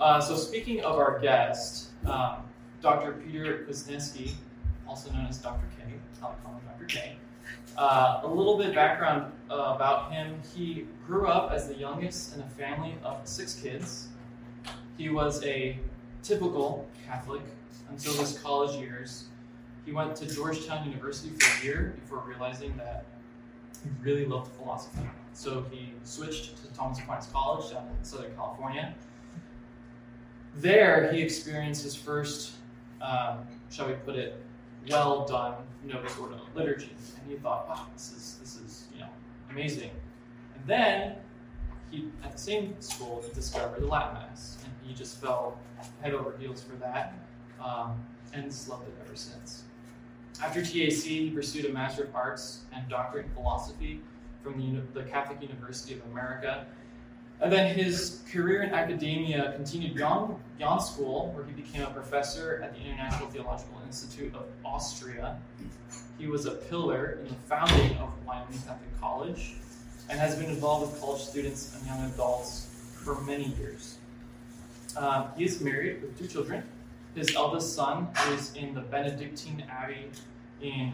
Uh, so speaking of our guest, um, Dr. Peter Kwasniewski, also known as Dr. K, I like calling him Dr. K. Uh, a little bit background uh, about him. He grew up as the youngest in a family of six kids. He was a typical Catholic until his college years. He went to Georgetown University for a year before realizing that he really loved philosophy. So he switched to Thomas Aquinas College down in Southern California. There, he experienced his first, um, shall we put it, well done Novus Ordo liturgy, and he thought, "Wow, this is this is you know amazing." And then he, at the same school, he discovered the Latin Mass, and he just fell head over heels for that, um, and has loved it ever since. After TAC, he pursued a Master of Arts and Doctorate in Philosophy from the, the Catholic University of America. And then his career in academia continued beyond, beyond school, where he became a professor at the International Theological Institute of Austria. He was a pillar in the founding of Wyoming Catholic College and has been involved with college students and young adults for many years. Um, he is married with two children. His eldest son is in the Benedictine Abbey in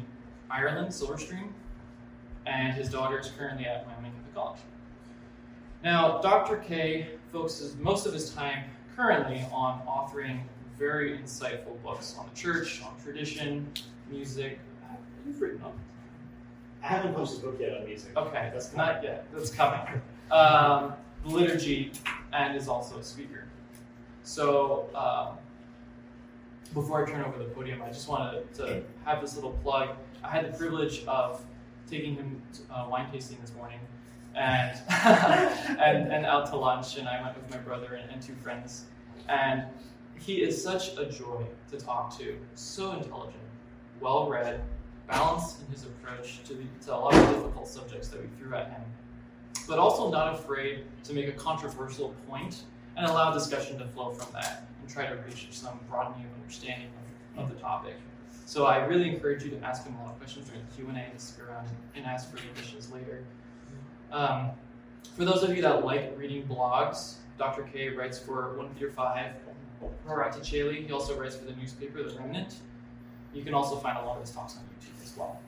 Ireland, Silverstream, and his daughter is currently at Wyoming Catholic College. Now, Dr. K focuses most of his time currently on authoring very insightful books on the church, on tradition, music. You've written them. I haven't published a book yet on music. Okay, that's not yet. That's coming. Um, the liturgy, and is also a speaker. So, um, before I turn over the podium, I just wanted to have this little plug. I had the privilege of taking him to, uh, wine tasting this morning, and, and and out to lunch, and I went with my brother and, and two friends, and he is such a joy to talk to. So intelligent, well read, balanced in his approach to, the, to a lot of difficult subjects that we threw at him, but also not afraid to make a controversial point and allow discussion to flow from that and try to reach some broadening of understanding of, of the topic. So I really encourage you to ask him a lot of questions during the Q&A around and ask for any questions later. Um, for those of you that like reading blogs, Dr. K writes for One Five, Rorate Caeli. He also writes for the newspaper The Remnant. You can also find a lot of his talks on YouTube as well.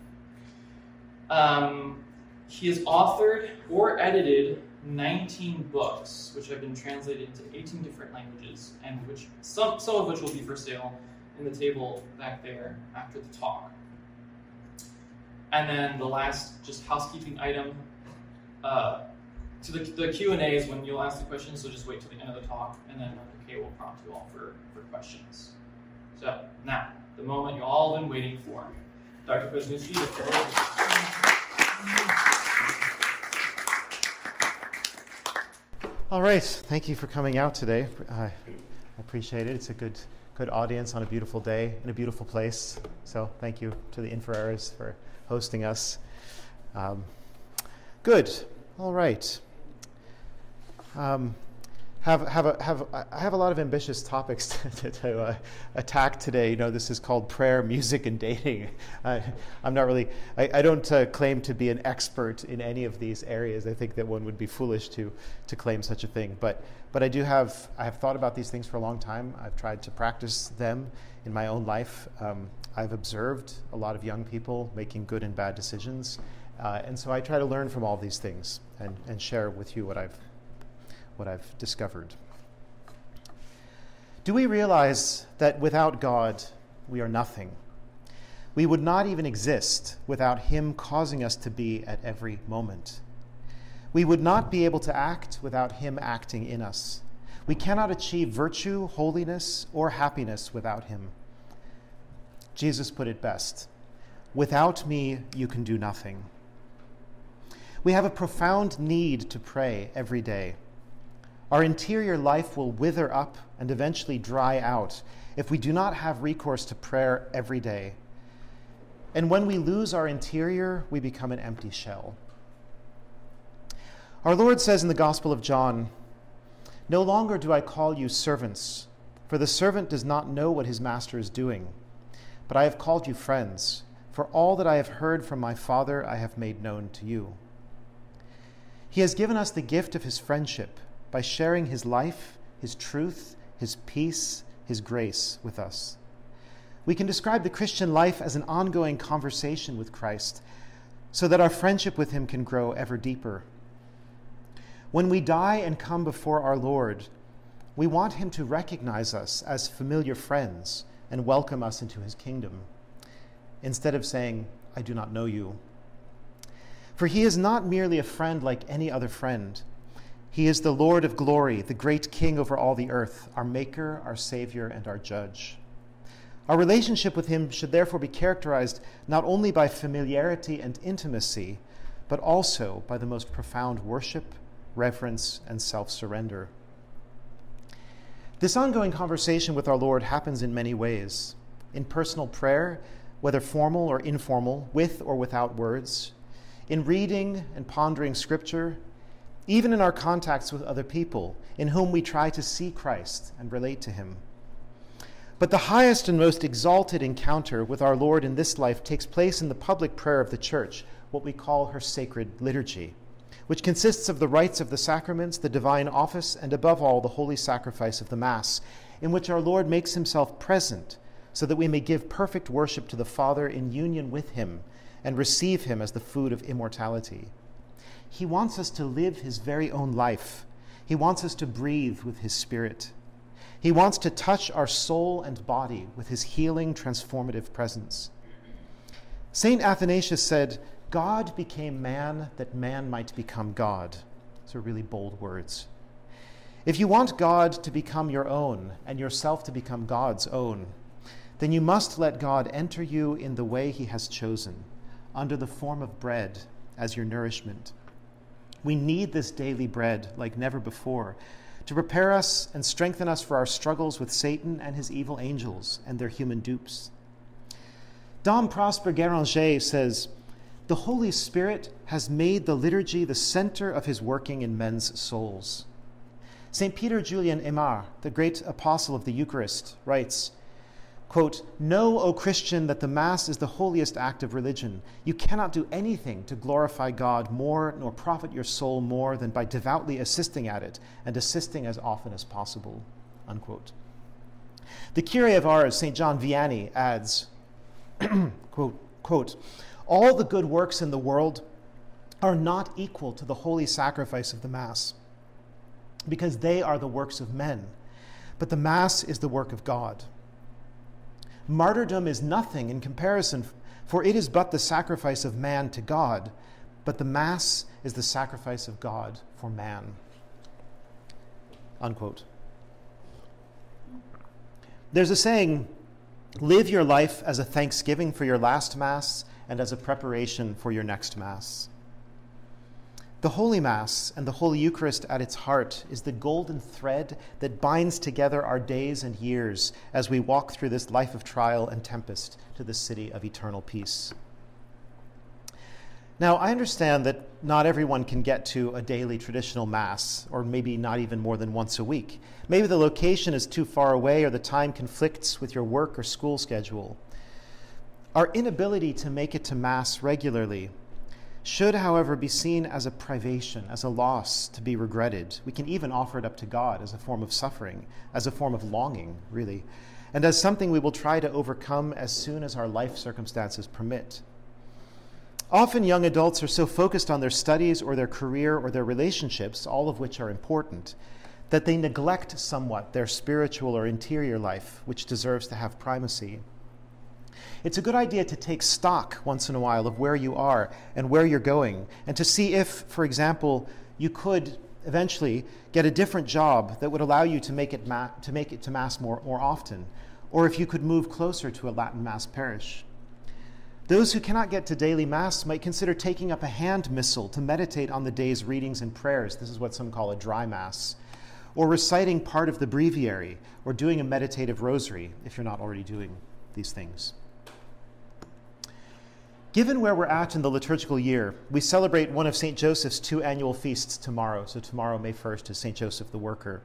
Um, he has authored or edited 19 books, which have been translated into 18 different languages, and which some, some of which will be for sale in the table back there after the talk. And then the last, just housekeeping item. Uh, to the, the Q&A is when you'll ask the questions, so just wait till the end of the talk, and then Dr. K will prompt you all for, for questions. So, now, the moment you've all been waiting for. Dr. Kwasniewski, the floor All right, thank you for coming out today. I appreciate it. It's a good, good audience on a beautiful day in a beautiful place. So thank you to the Infraeras for hosting us. Um, good. All right. Um, have have a, have I have a lot of ambitious topics to, to uh, attack today. You know, this is called prayer, music, and dating. I, am not really. I, I don't uh, claim to be an expert in any of these areas. I think that one would be foolish to to claim such a thing. But but I do have. I have thought about these things for a long time. I've tried to practice them in my own life. Um, I've observed a lot of young people making good and bad decisions, uh, and so I try to learn from all these things and, and share with you what I've what I've discovered. Do we realize that without God, we are nothing? We would not even exist without Him causing us to be at every moment. We would not be able to act without Him acting in us. We cannot achieve virtue, holiness, or happiness without Him. Jesus put it best Without me, you can do nothing. We have a profound need to pray every day. Our interior life will wither up and eventually dry out if we do not have recourse to prayer every day. And when we lose our interior, we become an empty shell. Our Lord says in the Gospel of John, No longer do I call you servants, for the servant does not know what his master is doing. But I have called you friends, for all that I have heard from my Father I have made known to you. He has given us the gift of his friendship by sharing his life, his truth, his peace, his grace with us. We can describe the Christian life as an ongoing conversation with Christ so that our friendship with him can grow ever deeper. When we die and come before our Lord, we want him to recognize us as familiar friends and welcome us into his kingdom, instead of saying, I do not know you. For he is not merely a friend like any other friend. He is the Lord of glory, the great King over all the earth, our Maker, our Savior, and our Judge. Our relationship with Him should therefore be characterized not only by familiarity and intimacy, but also by the most profound worship, reverence, and self surrender. This ongoing conversation with our Lord happens in many ways in personal prayer, whether formal or informal, with or without words, in reading and pondering Scripture, even in our contacts with other people, in whom we try to see Christ and relate to Him. But the highest and most exalted encounter with our Lord in this life takes place in the public prayer of the Church, what we call her sacred liturgy which consists of the rites of the sacraments, the divine office, and above all, the holy sacrifice of the Mass, in which our Lord makes himself present so that we may give perfect worship to the Father in union with him and receive him as the food of immortality. He wants us to live his very own life. He wants us to breathe with his spirit. He wants to touch our soul and body with his healing, transformative presence. St. Athanasius said, God became man that man might become God. Those are really bold words. If you want God to become your own and yourself to become God's own, then you must let God enter you in the way he has chosen, under the form of bread as your nourishment. We need this daily bread like never before to prepare us and strengthen us for our struggles with Satan and his evil angels and their human dupes. Dom Prosper Guéranger says, the Holy Spirit has made the liturgy the center of his working in men's souls. St. Peter Julian Eymard, the great apostle of the Eucharist, writes, quote, Know, O Christian, that the Mass is the holiest act of religion. You cannot do anything to glorify God more nor profit your soul more than by devoutly assisting at it and assisting as often as possible. Unquote. The Curé of Ars, St. John Vianney, adds, quote, quote, all the good works in the world are not equal to the holy sacrifice of the Mass, because they are the works of men, but the Mass is the work of God. Martyrdom is nothing in comparison, for it is but the sacrifice of man to God, but the Mass is the sacrifice of God for man. Unquote. There's a saying live your life as a thanksgiving for your last Mass and as a preparation for your next Mass. The Holy Mass and the Holy Eucharist at its heart is the golden thread that binds together our days and years as we walk through this life of trial and tempest to the city of eternal peace. Now, I understand that not everyone can get to a daily traditional Mass, or maybe not even more than once a week. Maybe the location is too far away, or the time conflicts with your work or school schedule. Our inability to make it to Mass regularly should, however, be seen as a privation, as a loss to be regretted. We can even offer it up to God as a form of suffering, as a form of longing, really, and as something we will try to overcome as soon as our life circumstances permit. Often, young adults are so focused on their studies or their career or their relationships, all of which are important, that they neglect somewhat their spiritual or interior life, which deserves to have primacy. It's a good idea to take stock once in a while of where you are and where you're going, and to see if, for example, you could eventually get a different job that would allow you to make it, ma- to, make it to Mass more, more often, or if you could move closer to a Latin Mass parish. Those who cannot get to daily Mass might consider taking up a hand missal to meditate on the day's readings and prayers. This is what some call a dry Mass. Or reciting part of the breviary, or doing a meditative rosary if you're not already doing these things. Given where we're at in the liturgical year, we celebrate one of St. Joseph's two annual feasts tomorrow. So, tomorrow, May 1st, is St. Joseph the Worker.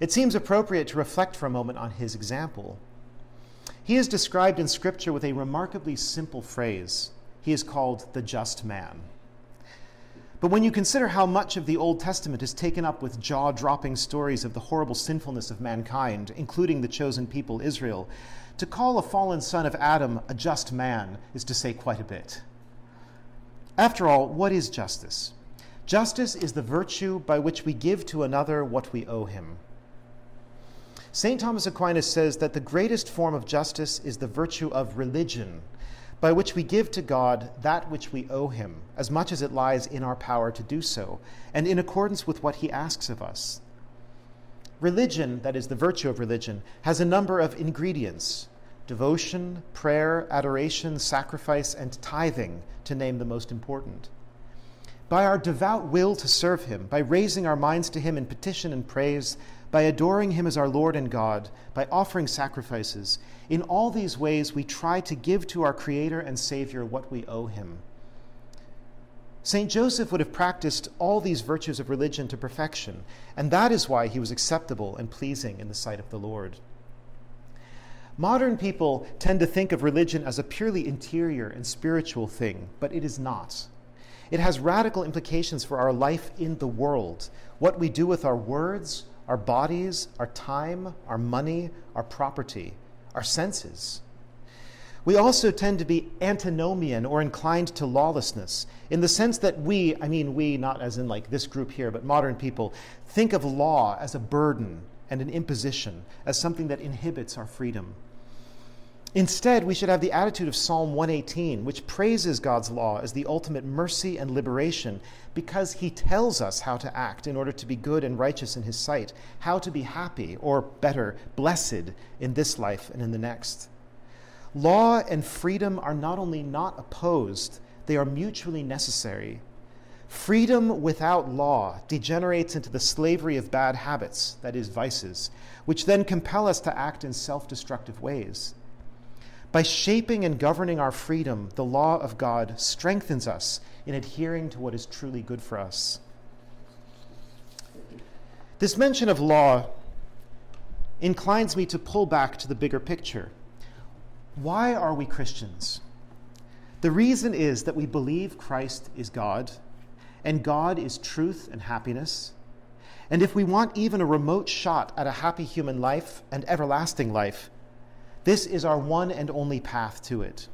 It seems appropriate to reflect for a moment on his example. He is described in Scripture with a remarkably simple phrase. He is called the just man. But when you consider how much of the Old Testament is taken up with jaw dropping stories of the horrible sinfulness of mankind, including the chosen people Israel, to call a fallen son of Adam a just man is to say quite a bit. After all, what is justice? Justice is the virtue by which we give to another what we owe him. St. Thomas Aquinas says that the greatest form of justice is the virtue of religion, by which we give to God that which we owe him, as much as it lies in our power to do so, and in accordance with what he asks of us. Religion, that is, the virtue of religion, has a number of ingredients devotion, prayer, adoration, sacrifice, and tithing, to name the most important. By our devout will to serve Him, by raising our minds to Him in petition and praise, by adoring Him as our Lord and God, by offering sacrifices, in all these ways we try to give to our Creator and Savior what we owe Him. St. Joseph would have practiced all these virtues of religion to perfection, and that is why he was acceptable and pleasing in the sight of the Lord. Modern people tend to think of religion as a purely interior and spiritual thing, but it is not. It has radical implications for our life in the world, what we do with our words, our bodies, our time, our money, our property, our senses. We also tend to be antinomian or inclined to lawlessness in the sense that we, I mean we, not as in like this group here, but modern people, think of law as a burden and an imposition, as something that inhibits our freedom. Instead, we should have the attitude of Psalm 118, which praises God's law as the ultimate mercy and liberation because he tells us how to act in order to be good and righteous in his sight, how to be happy, or better, blessed in this life and in the next. Law and freedom are not only not opposed, they are mutually necessary. Freedom without law degenerates into the slavery of bad habits, that is, vices, which then compel us to act in self destructive ways. By shaping and governing our freedom, the law of God strengthens us in adhering to what is truly good for us. This mention of law inclines me to pull back to the bigger picture. Why are we Christians? The reason is that we believe Christ is God, and God is truth and happiness. And if we want even a remote shot at a happy human life and everlasting life, this is our one and only path to it.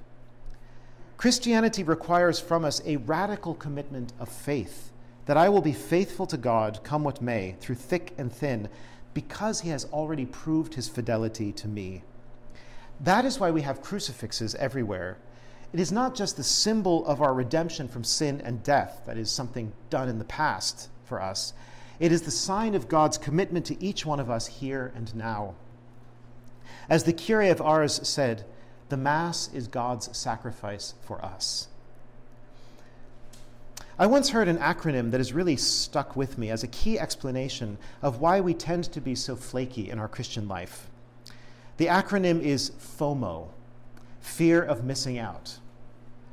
Christianity requires from us a radical commitment of faith that I will be faithful to God, come what may, through thick and thin, because he has already proved his fidelity to me. That is why we have crucifixes everywhere. It is not just the symbol of our redemption from sin and death, that is something done in the past for us. It is the sign of God's commitment to each one of us here and now. As the Curé of Ars said, the Mass is God's sacrifice for us. I once heard an acronym that has really stuck with me as a key explanation of why we tend to be so flaky in our Christian life. The acronym is FOMO, fear of missing out.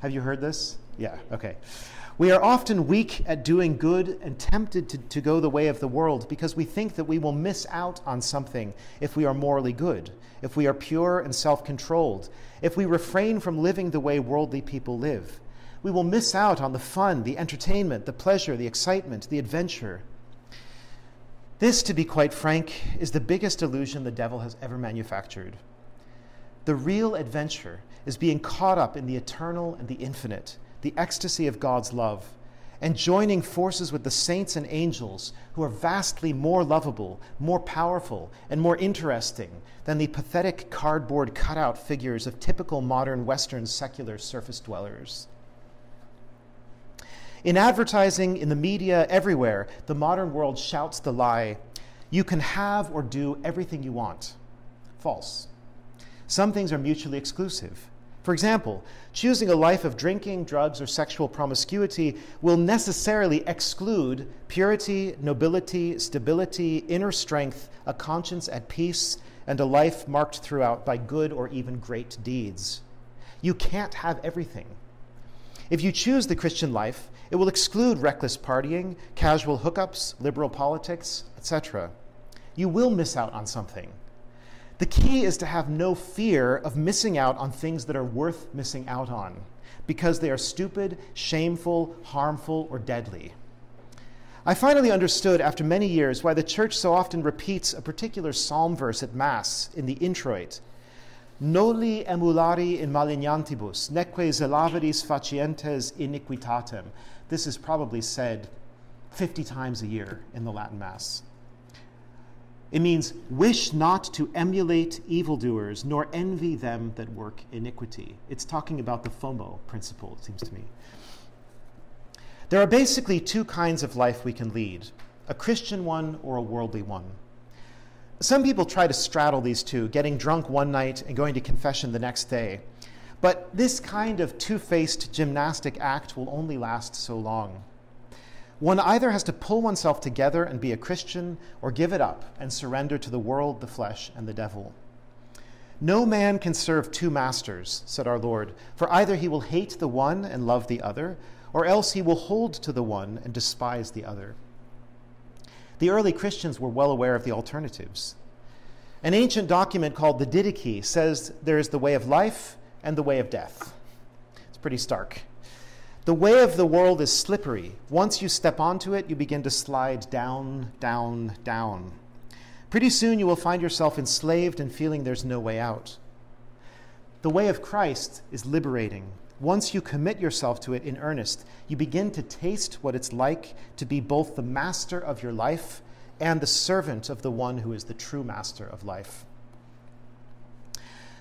Have you heard this? Yeah, okay. We are often weak at doing good and tempted to, to go the way of the world because we think that we will miss out on something if we are morally good, if we are pure and self controlled, if we refrain from living the way worldly people live. We will miss out on the fun, the entertainment, the pleasure, the excitement, the adventure. This, to be quite frank, is the biggest illusion the devil has ever manufactured. The real adventure is being caught up in the eternal and the infinite, the ecstasy of God's love, and joining forces with the saints and angels who are vastly more lovable, more powerful, and more interesting than the pathetic cardboard cutout figures of typical modern Western secular surface dwellers. In advertising, in the media, everywhere, the modern world shouts the lie you can have or do everything you want. False. Some things are mutually exclusive. For example, choosing a life of drinking, drugs, or sexual promiscuity will necessarily exclude purity, nobility, stability, inner strength, a conscience at peace, and a life marked throughout by good or even great deeds. You can't have everything. If you choose the Christian life, it will exclude reckless partying, casual hookups, liberal politics, etc. You will miss out on something. The key is to have no fear of missing out on things that are worth missing out on because they are stupid, shameful, harmful, or deadly. I finally understood after many years why the church so often repeats a particular psalm verse at Mass in the introit. Noli emulari in malignantibus, neque zelaveris facientes iniquitatem. This is probably said 50 times a year in the Latin Mass. It means, wish not to emulate evildoers, nor envy them that work iniquity. It's talking about the FOMO principle, it seems to me. There are basically two kinds of life we can lead a Christian one or a worldly one. Some people try to straddle these two, getting drunk one night and going to confession the next day. But this kind of two faced gymnastic act will only last so long. One either has to pull oneself together and be a Christian, or give it up and surrender to the world, the flesh, and the devil. No man can serve two masters, said our Lord, for either he will hate the one and love the other, or else he will hold to the one and despise the other. The early Christians were well aware of the alternatives. An ancient document called the Didache says there is the way of life and the way of death. It's pretty stark. The way of the world is slippery. Once you step onto it, you begin to slide down, down, down. Pretty soon you will find yourself enslaved and feeling there's no way out. The way of Christ is liberating. Once you commit yourself to it in earnest, you begin to taste what it's like to be both the master of your life and the servant of the one who is the true master of life.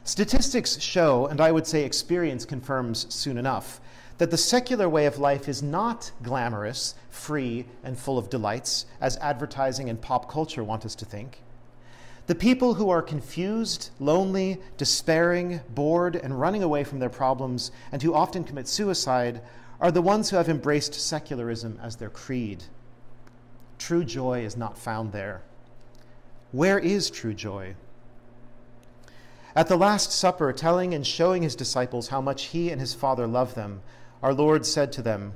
Statistics show, and I would say experience confirms soon enough, that the secular way of life is not glamorous, free, and full of delights, as advertising and pop culture want us to think. The people who are confused, lonely, despairing, bored, and running away from their problems, and who often commit suicide, are the ones who have embraced secularism as their creed. True joy is not found there. Where is true joy? At the Last Supper, telling and showing his disciples how much he and his Father love them, our Lord said to them,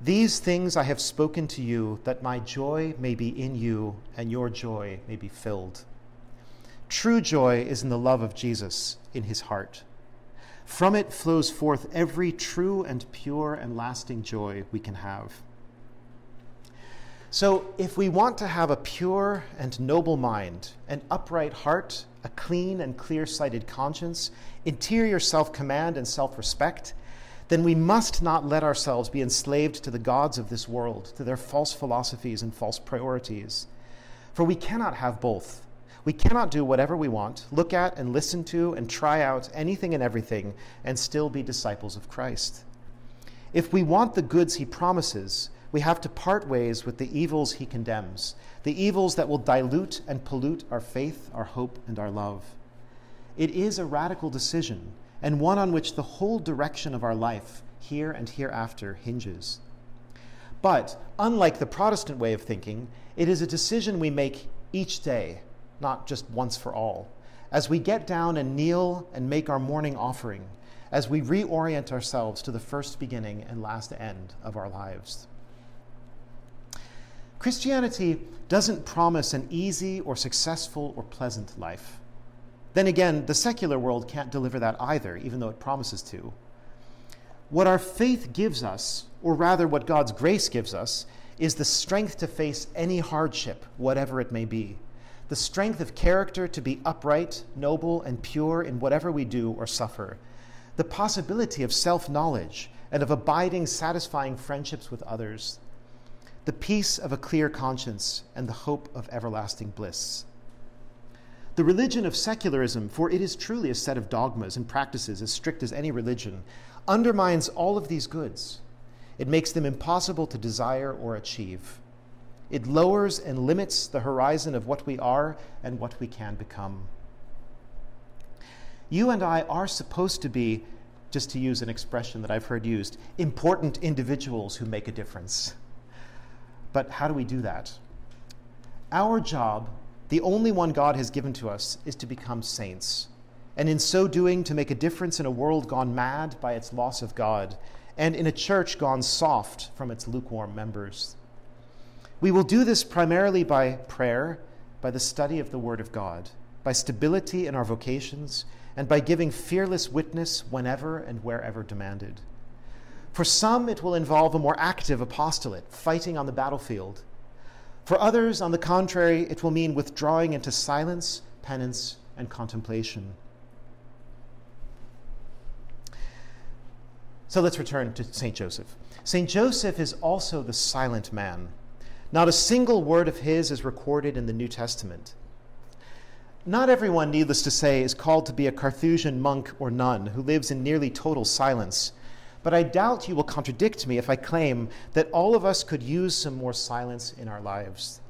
These things I have spoken to you, that my joy may be in you, and your joy may be filled. True joy is in the love of Jesus in his heart. From it flows forth every true and pure and lasting joy we can have. So, if we want to have a pure and noble mind, an upright heart, a clean and clear sighted conscience, interior self command and self respect, then we must not let ourselves be enslaved to the gods of this world, to their false philosophies and false priorities. For we cannot have both. We cannot do whatever we want, look at and listen to and try out anything and everything, and still be disciples of Christ. If we want the goods he promises, we have to part ways with the evils he condemns, the evils that will dilute and pollute our faith, our hope, and our love. It is a radical decision and one on which the whole direction of our life, here and hereafter, hinges. But, unlike the Protestant way of thinking, it is a decision we make each day, not just once for all. As we get down and kneel and make our morning offering, as we reorient ourselves to the first beginning and last end of our lives. Christianity doesn't promise an easy or successful or pleasant life. Then again, the secular world can't deliver that either, even though it promises to. What our faith gives us, or rather what God's grace gives us, is the strength to face any hardship, whatever it may be. The strength of character to be upright, noble, and pure in whatever we do or suffer. The possibility of self knowledge and of abiding, satisfying friendships with others. The peace of a clear conscience and the hope of everlasting bliss. The religion of secularism, for it is truly a set of dogmas and practices as strict as any religion, undermines all of these goods. It makes them impossible to desire or achieve. It lowers and limits the horizon of what we are and what we can become. You and I are supposed to be, just to use an expression that I've heard used, important individuals who make a difference. But how do we do that? Our job the only one God has given to us is to become saints, and in so doing, to make a difference in a world gone mad by its loss of God, and in a church gone soft from its lukewarm members. We will do this primarily by prayer, by the study of the Word of God, by stability in our vocations, and by giving fearless witness whenever and wherever demanded. For some, it will involve a more active apostolate, fighting on the battlefield. For others, on the contrary, it will mean withdrawing into silence, penance, and contemplation. So let's return to St. Joseph. St. Joseph is also the silent man. Not a single word of his is recorded in the New Testament. Not everyone, needless to say, is called to be a Carthusian monk or nun who lives in nearly total silence. But I doubt you will contradict me if I claim that all of us could use some more silence in our lives.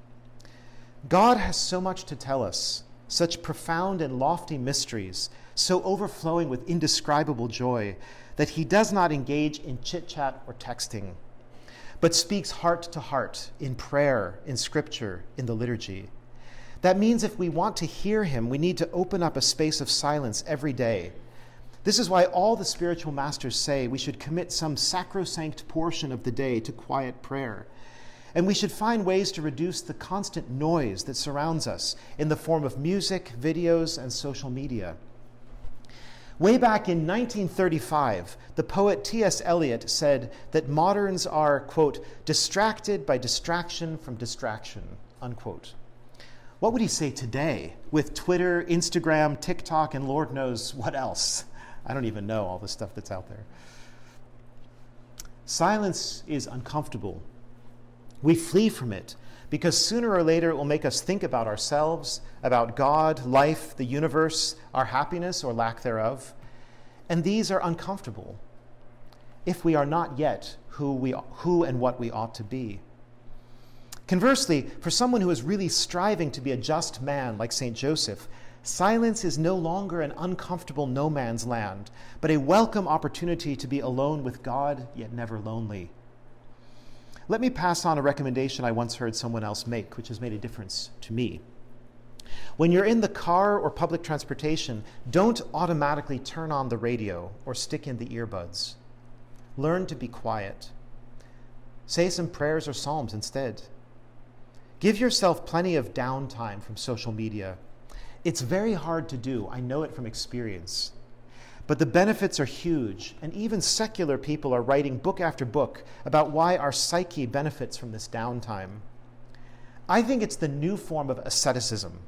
God has so much to tell us, such profound and lofty mysteries, so overflowing with indescribable joy, that he does not engage in chit chat or texting, but speaks heart to heart in prayer, in scripture, in the liturgy. That means if we want to hear him, we need to open up a space of silence every day. This is why all the spiritual masters say we should commit some sacrosanct portion of the day to quiet prayer. And we should find ways to reduce the constant noise that surrounds us in the form of music, videos, and social media. Way back in 1935, the poet T.S. Eliot said that moderns are, quote, distracted by distraction from distraction, unquote. What would he say today with Twitter, Instagram, TikTok, and Lord knows what else? I don't even know all the stuff that's out there. Silence is uncomfortable. We flee from it because sooner or later it will make us think about ourselves, about God, life, the universe, our happiness or lack thereof. And these are uncomfortable if we are not yet who, we, who and what we ought to be. Conversely, for someone who is really striving to be a just man like St. Joseph, silence is no longer an uncomfortable no man's land, but a welcome opportunity to be alone with God, yet never lonely. Let me pass on a recommendation I once heard someone else make, which has made a difference to me. When you're in the car or public transportation, don't automatically turn on the radio or stick in the earbuds. Learn to be quiet. Say some prayers or psalms instead. Give yourself plenty of downtime from social media. It's very hard to do, I know it from experience. But the benefits are huge, and even secular people are writing book after book about why our psyche benefits from this downtime. I think it's the new form of asceticism.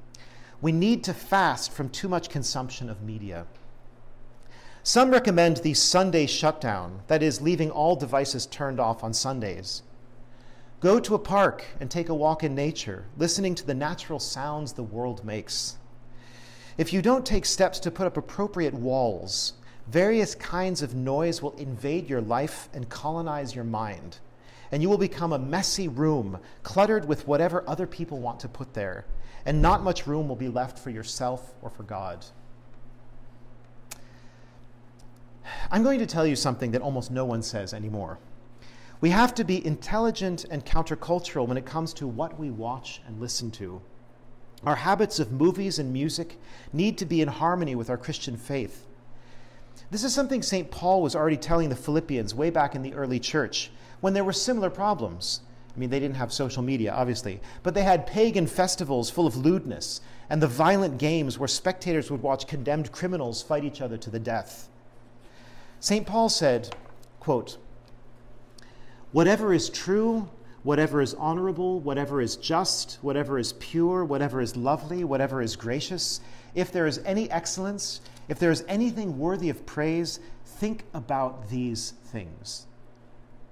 We need to fast from too much consumption of media. Some recommend the Sunday shutdown, that is, leaving all devices turned off on Sundays. Go to a park and take a walk in nature, listening to the natural sounds the world makes. If you don't take steps to put up appropriate walls, various kinds of noise will invade your life and colonize your mind. And you will become a messy room, cluttered with whatever other people want to put there. And not much room will be left for yourself or for God. I'm going to tell you something that almost no one says anymore. We have to be intelligent and countercultural when it comes to what we watch and listen to. Our habits of movies and music need to be in harmony with our Christian faith. This is something St. Paul was already telling the Philippians way back in the early church when there were similar problems. I mean, they didn't have social media, obviously, but they had pagan festivals full of lewdness and the violent games where spectators would watch condemned criminals fight each other to the death. St. Paul said, quote, Whatever is true, whatever is honorable, whatever is just, whatever is pure, whatever is lovely, whatever is gracious, if there is any excellence, if there is anything worthy of praise, think about these things.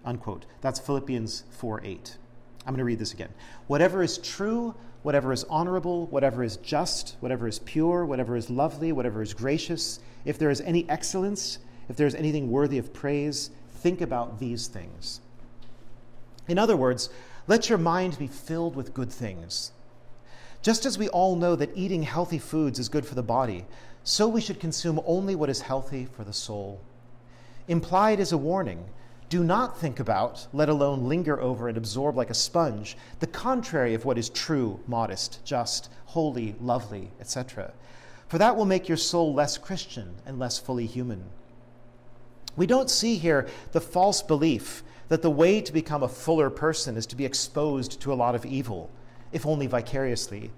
Unquote. That's Philippians 4 8. I'm going to read this again. Whatever is true, whatever is honorable, whatever is just, whatever is pure, whatever is lovely, whatever is gracious, if there is any excellence, if there is anything worthy of praise, think about these things. In other words, let your mind be filled with good things. Just as we all know that eating healthy foods is good for the body, so we should consume only what is healthy for the soul. Implied is a warning do not think about, let alone linger over and absorb like a sponge, the contrary of what is true, modest, just, holy, lovely, etc. For that will make your soul less Christian and less fully human. We don't see here the false belief that the way to become a fuller person is to be exposed to a lot of evil, if only vicariously,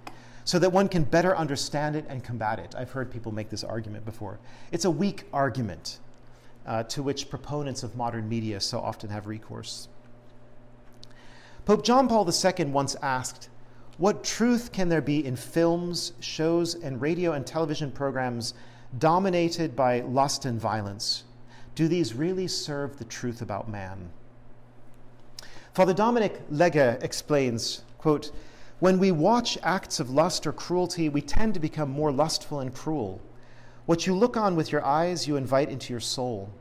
so that one can better understand it and combat it. I've heard people make this argument before. It's a weak argument. uh, to which proponents of modern media so often have recourse. Pope John Paul II once asked, What truth can there be in films, shows, and radio and television programs dominated by lust and violence? Do these really serve the truth about man? Father Dominic Legge explains, quote, when we watch acts of lust or cruelty, we tend to become more lustful and cruel. What you look on with your eyes, you invite into your soul.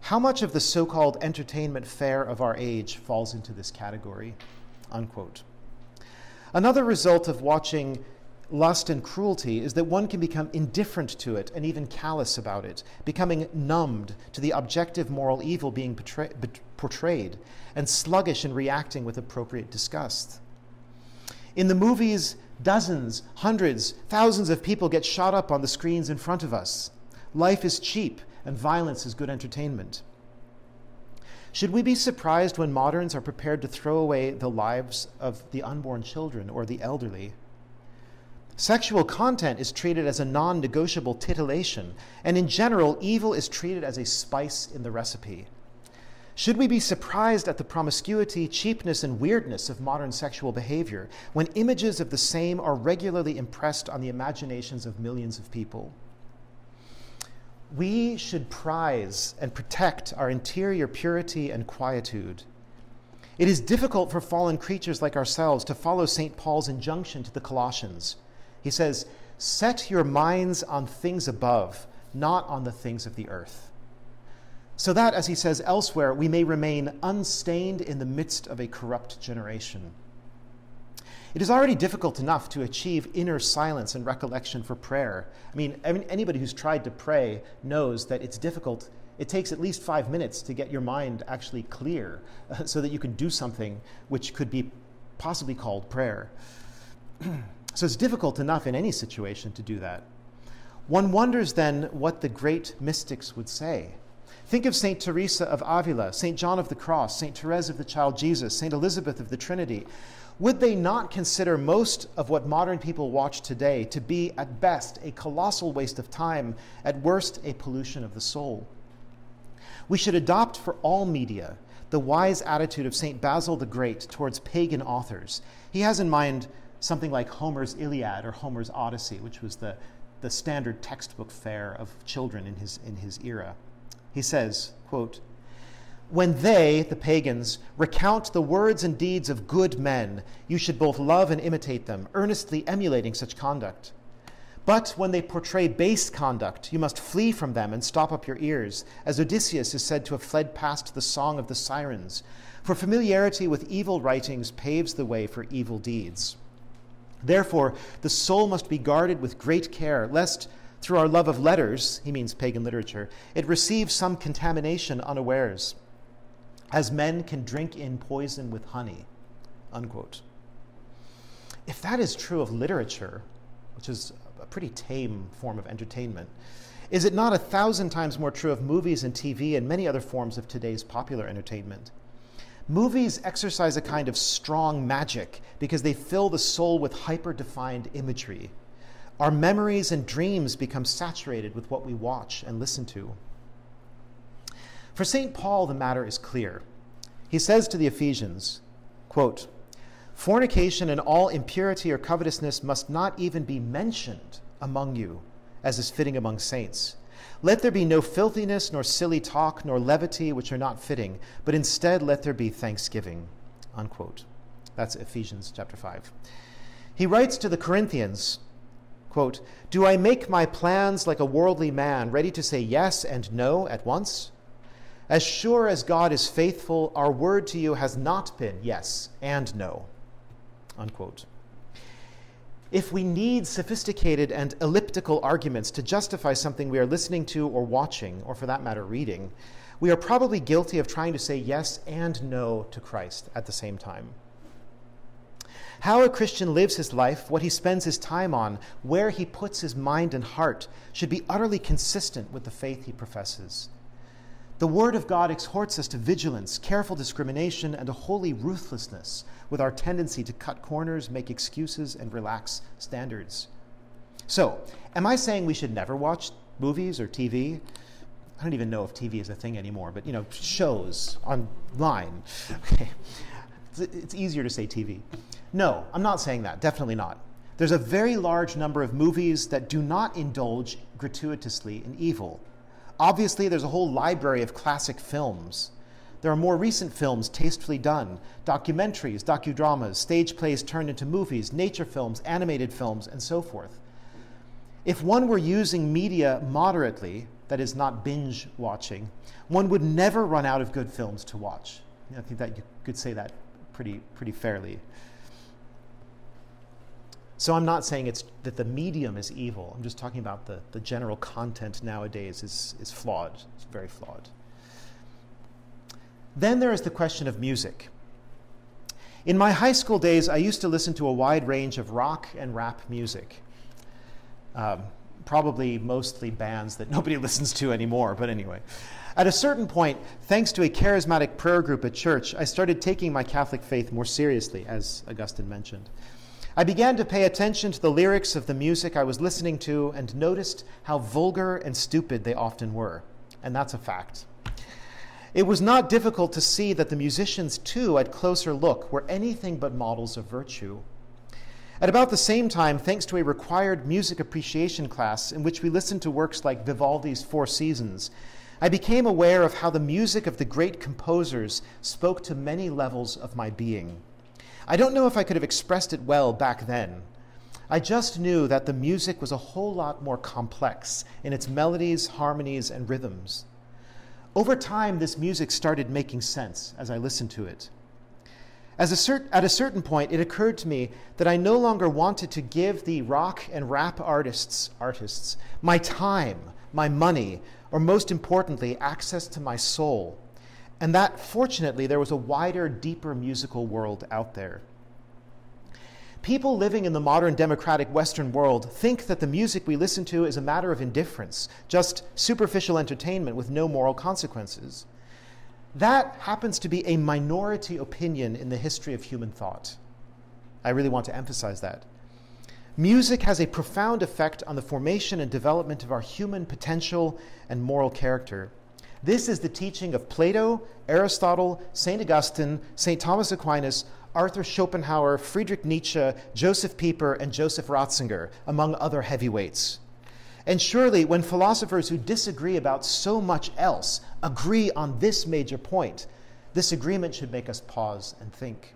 How much of the so called entertainment fare of our age falls into this category? Unquote. Another result of watching lust and cruelty is that one can become indifferent to it and even callous about it, becoming numbed to the objective moral evil being portrayed, and sluggish in reacting with appropriate disgust. In the movies, dozens, hundreds, thousands of people get shot up on the screens in front of us. Life is cheap, and violence is good entertainment. Should we be surprised when moderns are prepared to throw away the lives of the unborn children or the elderly? Sexual content is treated as a non negotiable titillation, and in general, evil is treated as a spice in the recipe. Should we be surprised at the promiscuity, cheapness, and weirdness of modern sexual behavior when images of the same are regularly impressed on the imaginations of millions of people? We should prize and protect our interior purity and quietude. It is difficult for fallen creatures like ourselves to follow St. Paul's injunction to the Colossians he says, Set your minds on things above, not on the things of the earth. So that, as he says elsewhere, we may remain unstained in the midst of a corrupt generation. It is already difficult enough to achieve inner silence and recollection for prayer. I mean, anybody who's tried to pray knows that it's difficult. It takes at least five minutes to get your mind actually clear so that you can do something which could be possibly called prayer. So it's difficult enough in any situation to do that. One wonders then what the great mystics would say. Think of St. Teresa of Avila, St. John of the Cross, St. Therese of the Child Jesus, St. Elizabeth of the Trinity. Would they not consider most of what modern people watch today to be, at best, a colossal waste of time, at worst, a pollution of the soul? We should adopt for all media the wise attitude of St. Basil the Great towards pagan authors. He has in mind something like Homer's Iliad or Homer's Odyssey, which was the, the standard textbook fare of children in his, in his era. He says, quote, when they, the pagans, recount the words and deeds of good men, you should both love and imitate them, earnestly emulating such conduct. But when they portray base conduct, you must flee from them and stop up your ears, as Odysseus is said to have fled past the song of the sirens. For familiarity with evil writings paves the way for evil deeds. Therefore, the soul must be guarded with great care, lest through our love of letters, he means pagan literature, it receive some contamination unawares, as men can drink in poison with honey. Unquote. If that is true of literature, which is a pretty tame form of entertainment, is it not a thousand times more true of movies and TV and many other forms of today's popular entertainment? Movies exercise a kind of strong magic because they fill the soul with hyper defined imagery. Our memories and dreams become saturated with what we watch and listen to. For St. Paul, the matter is clear. He says to the Ephesians, quote, Fornication and all impurity or covetousness must not even be mentioned among you, as is fitting among saints let there be no filthiness, nor silly talk, nor levity, which are not fitting, but instead let there be thanksgiving. Unquote. That's Ephesians chapter 5. He writes to the Corinthians, quote, Do I make my plans like a worldly man, ready to say yes and no at once? As sure as God is faithful, our word to you has not been yes and no. Unquote. If we need sophisticated and elliptical arguments to justify something we are listening to or watching, or for that matter, reading, we are probably guilty of trying to say yes and no to Christ at the same time. How a Christian lives his life, what he spends his time on, where he puts his mind and heart, should be utterly consistent with the faith he professes. The Word of God exhorts us to vigilance, careful discrimination, and a holy ruthlessness with our tendency to cut corners, make excuses, and relax standards. So, am I saying we should never watch movies or TV? I don't even know if TV is a thing anymore, but you know, shows online. Okay. It's easier to say TV. No, I'm not saying that. Definitely not. There's a very large number of movies that do not indulge gratuitously in evil. Obviously, there's a whole library of classic films. There are more recent films tastefully done, documentaries, docudramas, stage plays turned into movies, nature films, animated films, and so forth. If one were using media moderately, that is, not binge watching, one would never run out of good films to watch. I think that you could say that pretty, pretty fairly. So I'm not saying it's that the medium is evil. I'm just talking about the, the general content nowadays is, is flawed. It's very flawed. Then there is the question of music. In my high school days, I used to listen to a wide range of rock and rap music. Um, probably mostly bands that nobody listens to anymore, but anyway. At a certain point, thanks to a charismatic prayer group at church, I started taking my Catholic faith more seriously, as Augustine mentioned. I began to pay attention to the lyrics of the music I was listening to and noticed how vulgar and stupid they often were. And that's a fact. It was not difficult to see that the musicians, too, at closer look, were anything but models of virtue. At about the same time, thanks to a required music appreciation class in which we listened to works like Vivaldi's Four Seasons, I became aware of how the music of the great composers spoke to many levels of my being. I don't know if I could have expressed it well back then. I just knew that the music was a whole lot more complex in its melodies, harmonies, and rhythms. Over time, this music started making sense as I listened to it. A cert- at a certain point, it occurred to me that I no longer wanted to give the rock and rap artists, artists my time, my money, or most importantly, access to my soul and that, fortunately, there was a wider, deeper musical world out there. People living in the modern democratic Western world think that the music we listen to is a matter of indifference, just superficial entertainment with no moral consequences. That happens to be a minority opinion in the history of human thought. I really want to emphasize that. Music has a profound effect on the formation and development of our human potential and moral character. This is the teaching of Plato, Aristotle, St. Augustine, St. Thomas Aquinas, Arthur Schopenhauer, Friedrich Nietzsche, Josef Pieper, and Joseph Ratzinger, among other heavyweights. And surely, when philosophers who disagree about so much else agree on this major point, this agreement should make us pause and think.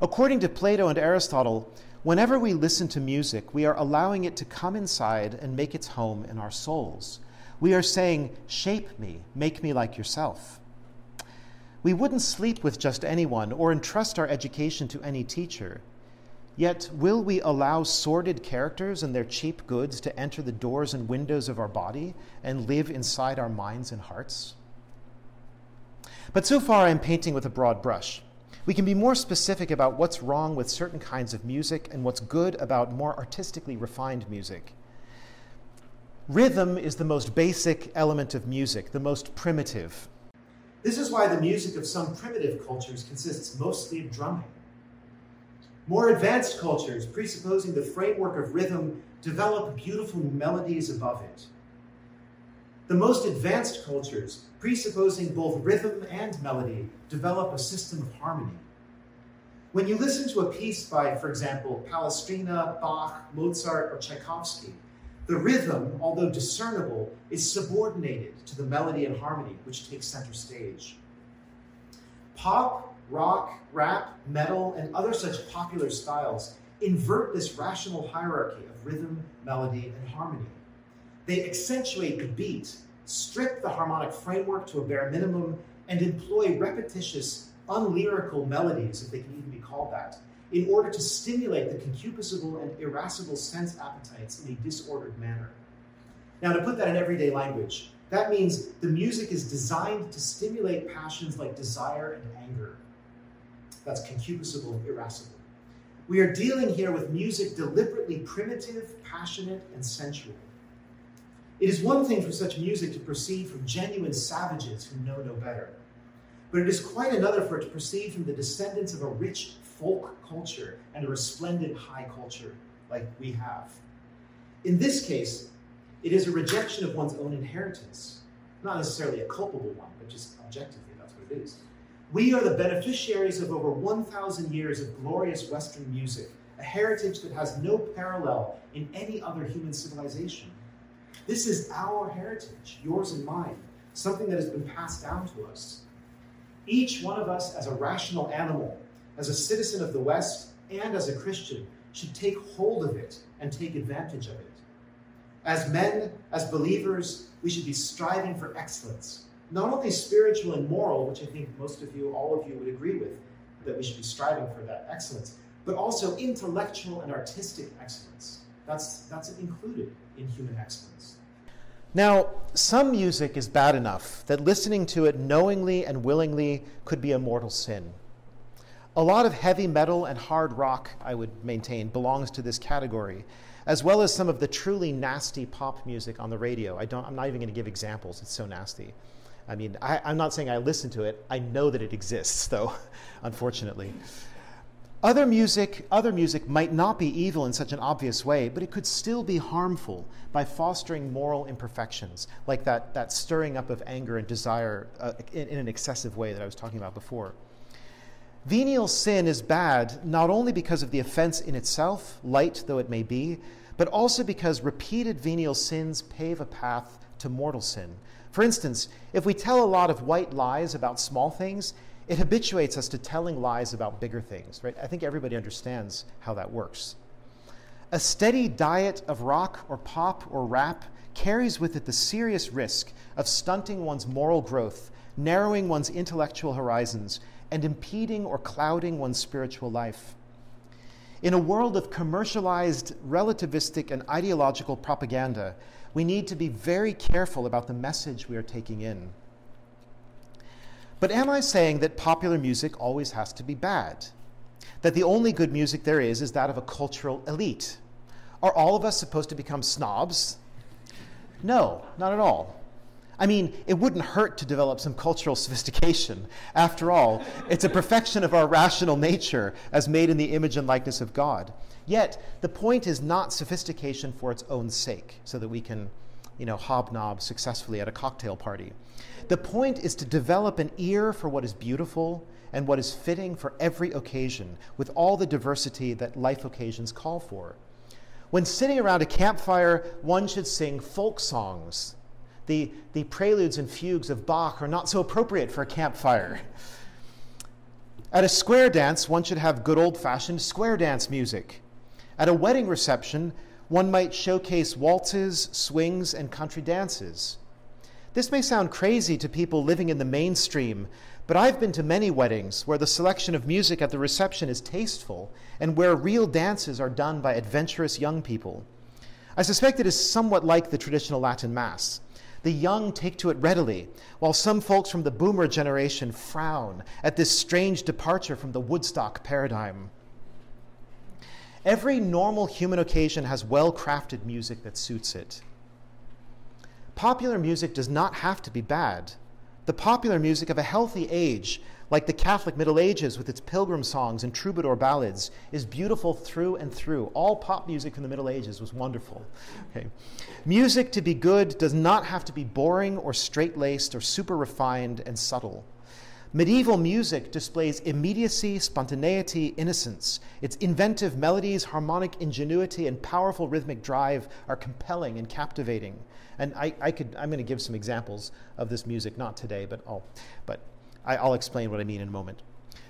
According to Plato and Aristotle, whenever we listen to music, we are allowing it to come inside and make its home in our souls. We are saying, Shape me, make me like yourself. We wouldn't sleep with just anyone or entrust our education to any teacher. Yet, will we allow sordid characters and their cheap goods to enter the doors and windows of our body and live inside our minds and hearts? But so far, I'm painting with a broad brush. We can be more specific about what's wrong with certain kinds of music and what's good about more artistically refined music. Rhythm is the most basic element of music, the most primitive. This is why the music of some primitive cultures consists mostly of drumming. More advanced cultures, presupposing the framework of rhythm, develop beautiful melodies above it. The most advanced cultures, presupposing both rhythm and melody, develop a system of harmony. When you listen to a piece by, for example, Palestrina, Bach, Mozart, or Tchaikovsky, the rhythm, although discernible, is subordinated to the melody and harmony, which takes center stage. Pop, rock, rap, metal, and other such popular styles invert this rational hierarchy of rhythm, melody, and harmony. They accentuate the beat, strip the harmonic framework to a bare minimum, and employ repetitious, unlyrical melodies, if they can even be called that, in order to stimulate the concupiscible and irascible sense appetites in a disordered manner. Now, to put that in everyday language, that means the music is designed to stimulate passions like desire and anger. That's concupiscible and irascible. We are dealing here with music deliberately primitive, passionate, and sensual. It is one thing for such music to proceed from genuine savages who know no better, but it is quite another for it to proceed from the descendants of a rich folk culture and a resplendent high culture like we have. In this case, It is a rejection of one's own inheritance. Not necessarily a culpable one, but just objectively, that's what it is. We are the beneficiaries of over 1,000 years of glorious Western music, a heritage that has no parallel in any other human civilization. This is our heritage, yours and mine, something that has been passed down to us. Each one of us, as a rational animal, as a citizen of the West, and as a Christian, should take hold of it and take advantage of it. As men, as believers, we should be striving for excellence, not only spiritual and moral, which I think most of you, all of you would agree with, that we should be striving for that excellence, but also intellectual and artistic excellence. That's, that's included in human excellence. Now, some music is bad enough that listening to it knowingly and willingly could be a mortal sin. A lot of heavy metal and hard rock, I would maintain, belongs to this category, as well as some of the truly nasty pop music on the radio. I don't, I'm not even going to give examples, it's so nasty. I mean, I, I'm not saying I listen to it, I know that it exists, though, unfortunately. Other music, other music might not be evil in such an obvious way, but it could still be harmful by fostering moral imperfections, like that, that stirring up of anger and desire uh, in, in an excessive way that I was talking about before. Venial sin is bad not only because of the offense in itself, light though it may be, but also because repeated venial sins pave a path to mortal sin. For instance, if we tell a lot of white lies about small things, it habituates us to telling lies about bigger things, right? I think everybody understands how that works. A steady diet of rock or pop or rap carries with it the serious risk of stunting one's moral growth, narrowing one's intellectual horizons, and impeding or clouding one's spiritual life. In a world of commercialized, relativistic, and ideological propaganda, we need to be very careful about the message we are taking in. But am I saying that popular music always has to be bad? That the only good music there is is that of a cultural elite? Are all of us supposed to become snobs? No, not at all. I mean, it wouldn't hurt to develop some cultural sophistication. After all, it's a perfection of our rational nature as made in the image and likeness of God. Yet, the point is not sophistication for its own sake, so that we can, you know, hobnob successfully at a cocktail party. The point is to develop an ear for what is beautiful and what is fitting for every occasion, with all the diversity that life occasions call for. When sitting around a campfire, one should sing folk songs. The, the preludes and fugues of Bach are not so appropriate for a campfire. At a square dance, one should have good old fashioned square dance music. At a wedding reception, one might showcase waltzes, swings, and country dances. This may sound crazy to people living in the mainstream, but I've been to many weddings where the selection of music at the reception is tasteful and where real dances are done by adventurous young people. I suspect it is somewhat like the traditional Latin Mass. The young take to it readily, while some folks from the boomer generation frown at this strange departure from the Woodstock paradigm. Every normal human occasion has well crafted music that suits it. Popular music does not have to be bad. The popular music of a healthy age, like the Catholic Middle Ages with its pilgrim songs and troubadour ballads, is beautiful through and through. All pop music from the Middle Ages was wonderful. Okay. Music to be good does not have to be boring or straight laced or super refined and subtle. Medieval music displays immediacy, spontaneity, innocence. Its inventive melodies, harmonic ingenuity, and powerful rhythmic drive are compelling and captivating. And I, I could, I'm going to give some examples of this music, not today, but I'll, but I'll explain what I mean in a moment.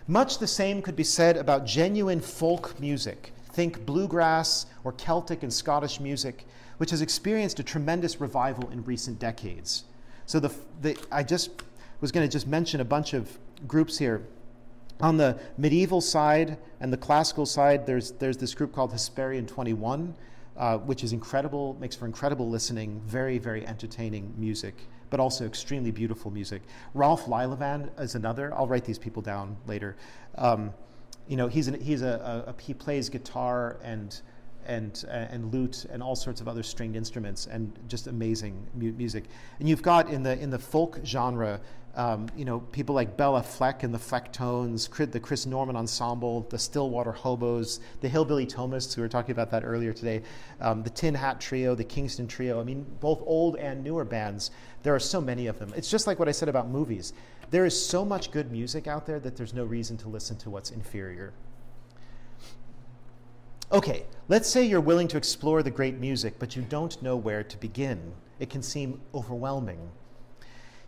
Much the same could be said about genuine folk music. Think bluegrass or Celtic and Scottish music, which has experienced a tremendous revival in recent decades. So the, the, I just was going to just mention a bunch of groups here. On the medieval side and the classical side, there's, there's this group called Hespèrion 21, uh, which is incredible, makes for incredible listening, very, very entertaining music, but also extremely beautiful music. Rolf Lislevand is another. I'll write these people down later. Um, you know, he's, an, he's a, a, a, he plays guitar and and uh, and lute and all sorts of other stringed instruments and just amazing mu- music. And you've got in the in the folk genre um, you know, people like Béla Fleck and the Flecktones, the Chris Norman Ensemble, the Stillwater Hobos, the Hillbilly Thomists, who were talking about that earlier today, um, the Tin Hat Trio, the Kingston Trio. I mean, both old and newer bands. There are so many of them. It's just like what I said about movies. There is so much good music out there that there's no reason to listen to what's inferior. Okay, let's say you're willing to explore the great music, but you don't know where to begin. It can seem overwhelming.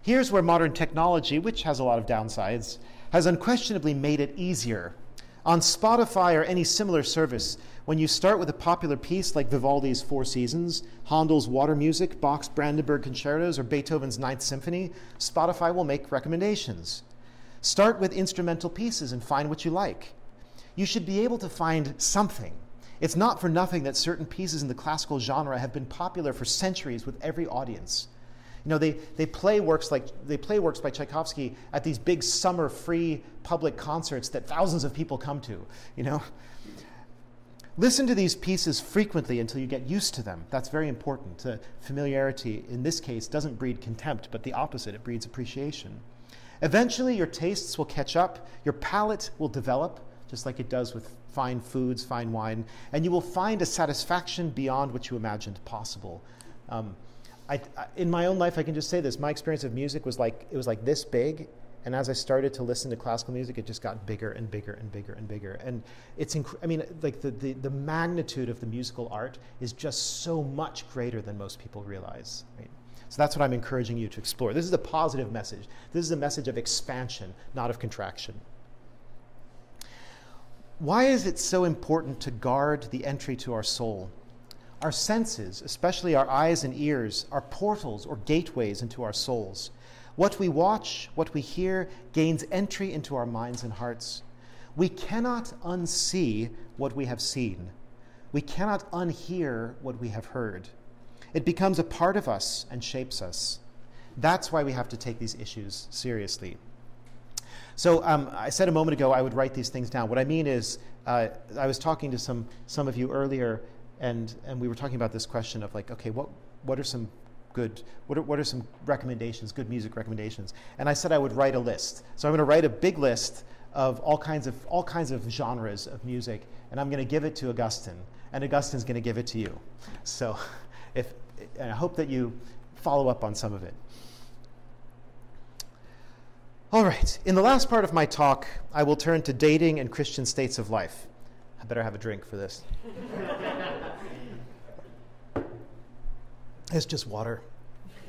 Here's where modern technology, which has a lot of downsides, has unquestionably made it easier. On Spotify or any similar service, when you start with a popular piece like Vivaldi's Four Seasons, Handel's Water Music, Bach's Brandenburg Concertos, or Beethoven's Ninth Symphony, Spotify will make recommendations. Start with instrumental pieces and find what you like. You should be able to find something. It's not for nothing that certain pieces in the classical genre have been popular for centuries with every audience. You know, they, they play works like they play works by Tchaikovsky at these big summer free public concerts that thousands of people come to, you know. Listen to these pieces frequently until you get used to them. That's very important. Uh, familiarity, in this case, doesn't breed contempt, but the opposite, it breeds appreciation. Eventually, your tastes will catch up, your palate will develop, just like it does with fine foods, fine wine, and you will find a satisfaction beyond what you imagined possible. Um, I, in my own life, I can just say this. My experience of music was like it was like this big, and as I started to listen to classical music, it just got bigger and bigger and bigger and bigger. And it's, inc- I mean, like the, the, the magnitude of the musical art is just so much greater than most people realize. Right? So that's what I'm encouraging you to explore. This is a positive message. This is a message of expansion, not of contraction. Why is it so important to guard the entry to our soul? Our senses, especially our eyes and ears, are portals or gateways into our souls. What we watch, what we hear, gains entry into our minds and hearts. We cannot unsee what we have seen. We cannot unhear what we have heard. It becomes a part of us and shapes us. That's why we have to take these issues seriously. So um, I said a moment ago I would write these things down. What I mean is, uh, I was talking to some, some of you earlier and and we were talking about this question of like, okay, what what are some good what are, what are some recommendations, good music recommendations? And I said I would write a list. So I'm going to write a big list of all kinds of all kinds of genres of music, and I'm going to give it to Augustine, and Augustine's going to give it to you. So, if and I hope that you follow up on some of it. All right, in the last part of my talk, I will turn to dating and Christian states of life. I better have a drink for this. it's just water.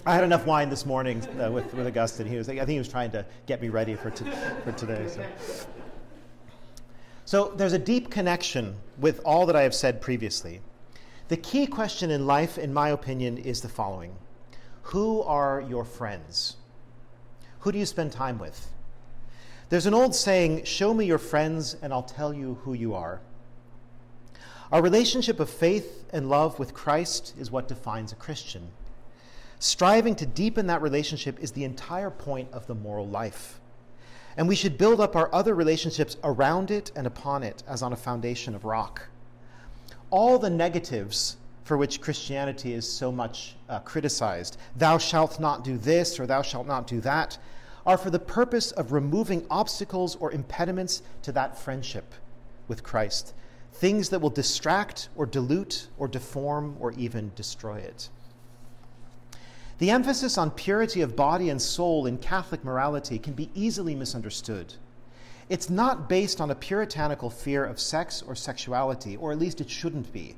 I had enough wine this morning uh, with, with Augustine. He was, I think he was trying to get me ready for, to, for today. So. so there's a deep connection with all that I have said previously. The key question in life, in my opinion, is the following Who are your friends? Who do you spend time with? There's an old saying, Show me your friends, and I'll tell you who you are. Our relationship of faith and love with Christ is what defines a Christian. Striving to deepen that relationship is the entire point of the moral life. And we should build up our other relationships around it and upon it as on a foundation of rock. All the negatives for which Christianity is so much uh, criticized, thou shalt not do this or thou shalt not do that, are for the purpose of removing obstacles or impediments to that friendship with Christ things that will distract or dilute or deform or even destroy it. The emphasis on purity of body and soul in Catholic morality can be easily misunderstood. It's not based on a puritanical fear of sex or sexuality, or at least it shouldn't be.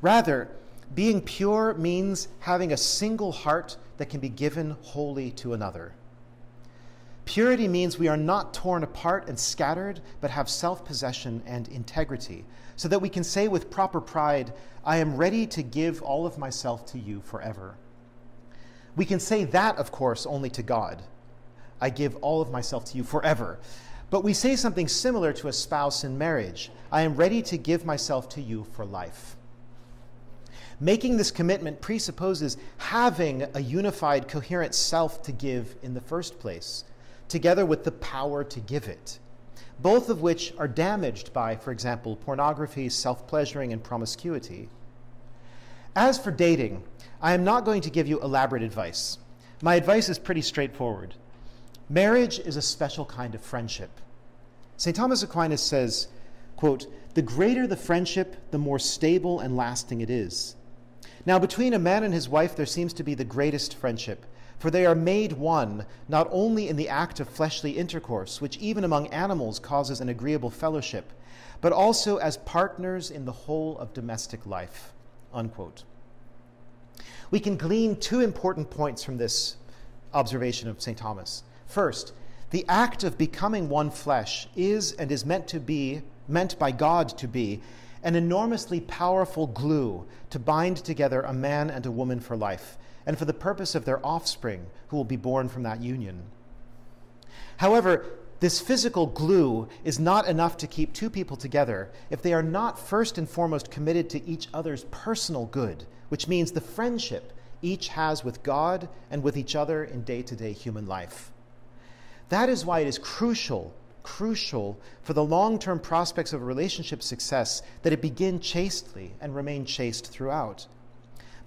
Rather, being pure means having a single heart that can be given wholly to another. Purity means we are not torn apart and scattered, but have self possession and integrity, so that we can say with proper pride, I am ready to give all of myself to you forever. We can say that, of course, only to God. I give all of myself to you forever. But we say something similar to a spouse in marriage I am ready to give myself to you for life. Making this commitment presupposes having a unified, coherent self to give in the first place together with the power to give it, both of which are damaged by, for example, pornography, self pleasuring, and promiscuity. As for dating, I am not going to give you elaborate advice. My advice is pretty straightforward. Marriage is a special kind of friendship. St. Thomas Aquinas says, quote, the greater the friendship, the more stable and lasting it is. Now, between a man and his wife, there seems to be the greatest friendship, for they are made one, not only in the act of fleshly intercourse, which even among animals causes an agreeable fellowship, but also as partners in the whole of domestic life. Unquote. We can glean two important points from this observation of St. Thomas. First, the act of becoming one flesh is and is meant to be, meant by God to be, an enormously powerful glue to bind together a man and a woman for life, and for the purpose of their offspring who will be born from that union. However, this physical glue is not enough to keep two people together if they are not first and foremost committed to each other's personal good, which means the friendship each has with God and with each other in day to day human life. That is why it is crucial crucial for the long term prospects of a relationship success that it begin chastely and remain chaste throughout.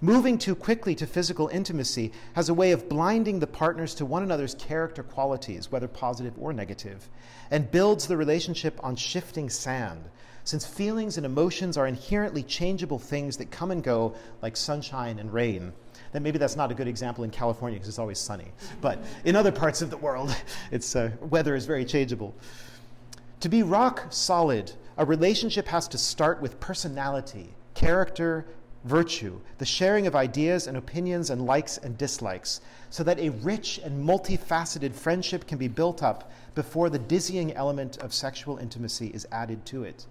Moving too quickly to physical intimacy has a way of blinding the partners to one another's character qualities, whether positive or negative, and builds the relationship on shifting sand, since feelings and emotions are inherently changeable things that come and go like sunshine and rain. Then maybe that's not a good example in California because it's always sunny. But in other parts of the world, its uh, weather is very changeable. To be rock solid, a relationship has to start with personality, character, virtue, the sharing of ideas and opinions and likes and dislikes, so that a rich and multifaceted friendship can be built up before the dizzying element of sexual intimacy is added to it.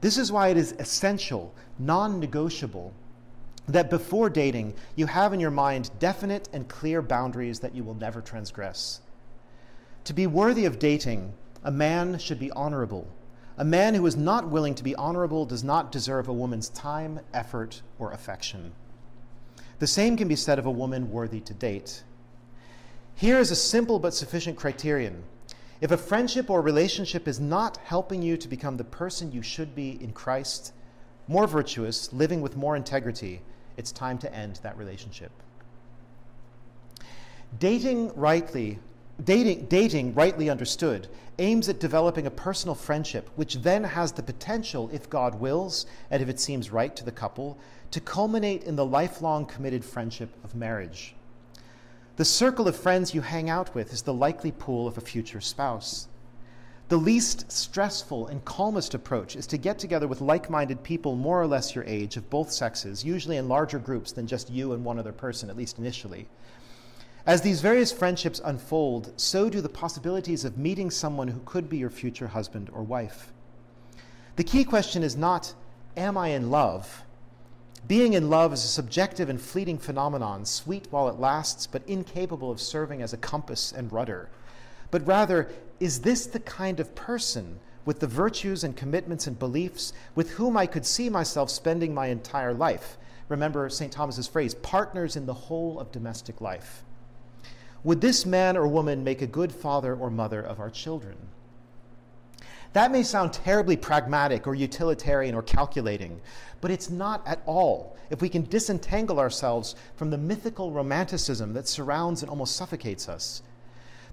This is why it is essential, non negotiable, that before dating, you have in your mind definite and clear boundaries that you will never transgress. To be worthy of dating, a man should be honorable. A man who is not willing to be honorable does not deserve a woman's time, effort, or affection. The same can be said of a woman worthy to date. Here is a simple but sufficient criterion. If a friendship or relationship is not helping you to become the person you should be in Christ, more virtuous, living with more integrity, it's time to end that relationship. Dating rightly, dating, dating rightly understood, aims at developing a personal friendship, which then has the potential, if God wills, and if it seems right to the couple, to culminate in the lifelong committed friendship of marriage. The circle of friends you hang out with is the likely pool of a future spouse. The least stressful and calmest approach is to get together with like minded people more or less your age of both sexes, usually in larger groups than just you and one other person, at least initially. As these various friendships unfold, so do the possibilities of meeting someone who could be your future husband or wife. The key question is not, Am I in love? Being in love is a subjective and fleeting phenomenon, sweet while it lasts, but incapable of serving as a compass and rudder but rather, is this the kind of person with the virtues and commitments and beliefs with whom I could see myself spending my entire life? Remember St. Thomas's phrase, partners in the whole of domestic life. Would this man or woman make a good father or mother of our children? That may sound terribly pragmatic or utilitarian or calculating, but it's not at all if we can disentangle ourselves from the mythical romanticism that surrounds and almost suffocates us.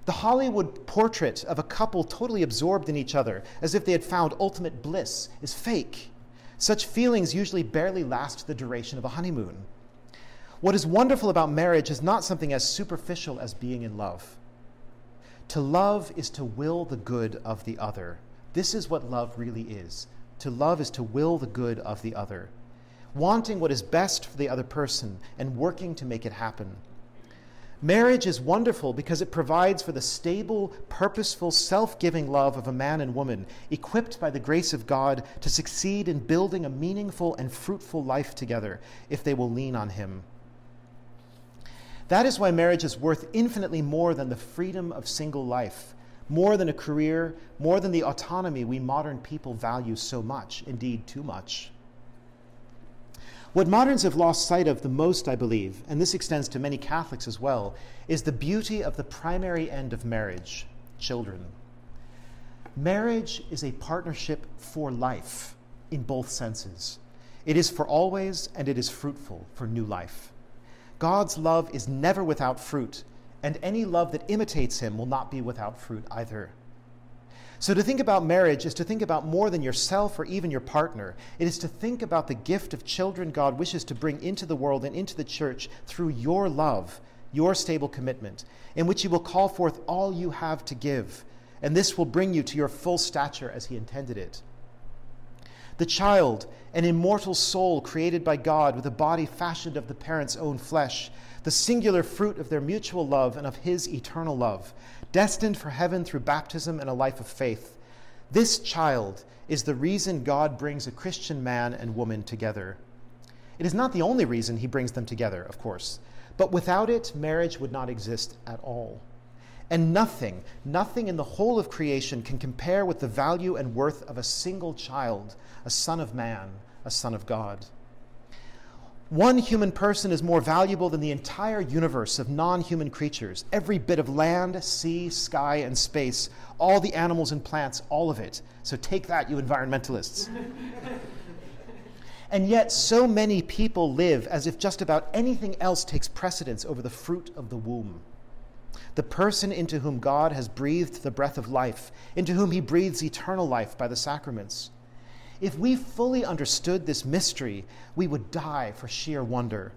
The Hollywood portrait of a couple totally absorbed in each other, as if they had found ultimate bliss, is fake. Such feelings usually barely last the duration of a honeymoon. What is wonderful about marriage is not something as superficial as being in love. To love is to will the good of the other. This is what love really is. To love is to will the good of the other, wanting what is best for the other person and working to make it happen. Marriage is wonderful because it provides for the stable, purposeful, self giving love of a man and woman, equipped by the grace of God to succeed in building a meaningful and fruitful life together if they will lean on Him. That is why marriage is worth infinitely more than the freedom of single life, more than a career, more than the autonomy we modern people value so much, indeed, too much. What moderns have lost sight of the most, I believe, and this extends to many Catholics as well, is the beauty of the primary end of marriage children. Marriage is a partnership for life in both senses. It is for always and it is fruitful for new life. God's love is never without fruit, and any love that imitates him will not be without fruit either. So, to think about marriage is to think about more than yourself or even your partner. It is to think about the gift of children God wishes to bring into the world and into the church through your love, your stable commitment, in which He will call forth all you have to give. And this will bring you to your full stature as He intended it. The child, an immortal soul created by God with a body fashioned of the parent's own flesh, the singular fruit of their mutual love and of His eternal love destined for heaven through baptism and a life of faith. This child is the reason God brings a Christian man and woman together. It is not the only reason he brings them together, of course, but without it, marriage would not exist at all. And nothing, nothing in the whole of creation can compare with the value and worth of a single child, a son of man, a son of God. One human person is more valuable than the entire universe of non human creatures. Every bit of land, sea, sky, and space, all the animals and plants, all of it. So take that, you environmentalists. and yet, so many people live as if just about anything else takes precedence over the fruit of the womb. The person into whom God has breathed the breath of life, into whom he breathes eternal life by the sacraments. If we fully understood this mystery, we would die for sheer wonder.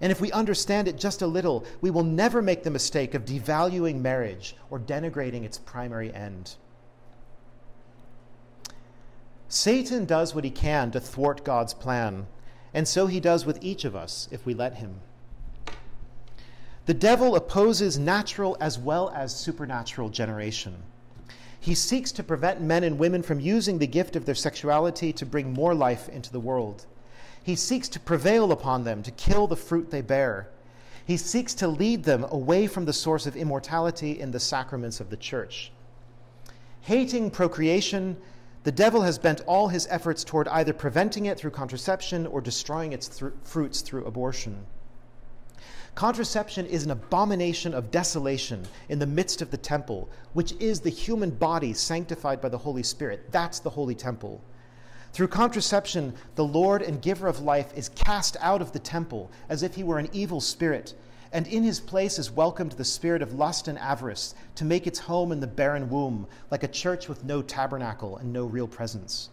And if we understand it just a little, we will never make the mistake of devaluing marriage or denigrating its primary end. Satan does what he can to thwart God's plan, and so he does with each of us if we let him. The devil opposes natural as well as supernatural generation. He seeks to prevent men and women from using the gift of their sexuality to bring more life into the world. He seeks to prevail upon them to kill the fruit they bear. He seeks to lead them away from the source of immortality in the sacraments of the church. Hating procreation, the devil has bent all his efforts toward either preventing it through contraception or destroying its th- fruits through abortion. Contraception is an abomination of desolation in the midst of the temple, which is the human body sanctified by the Holy Spirit. That's the holy temple. Through contraception, the Lord and giver of life is cast out of the temple as if he were an evil spirit, and in his place is welcomed the spirit of lust and avarice to make its home in the barren womb, like a church with no tabernacle and no real presence.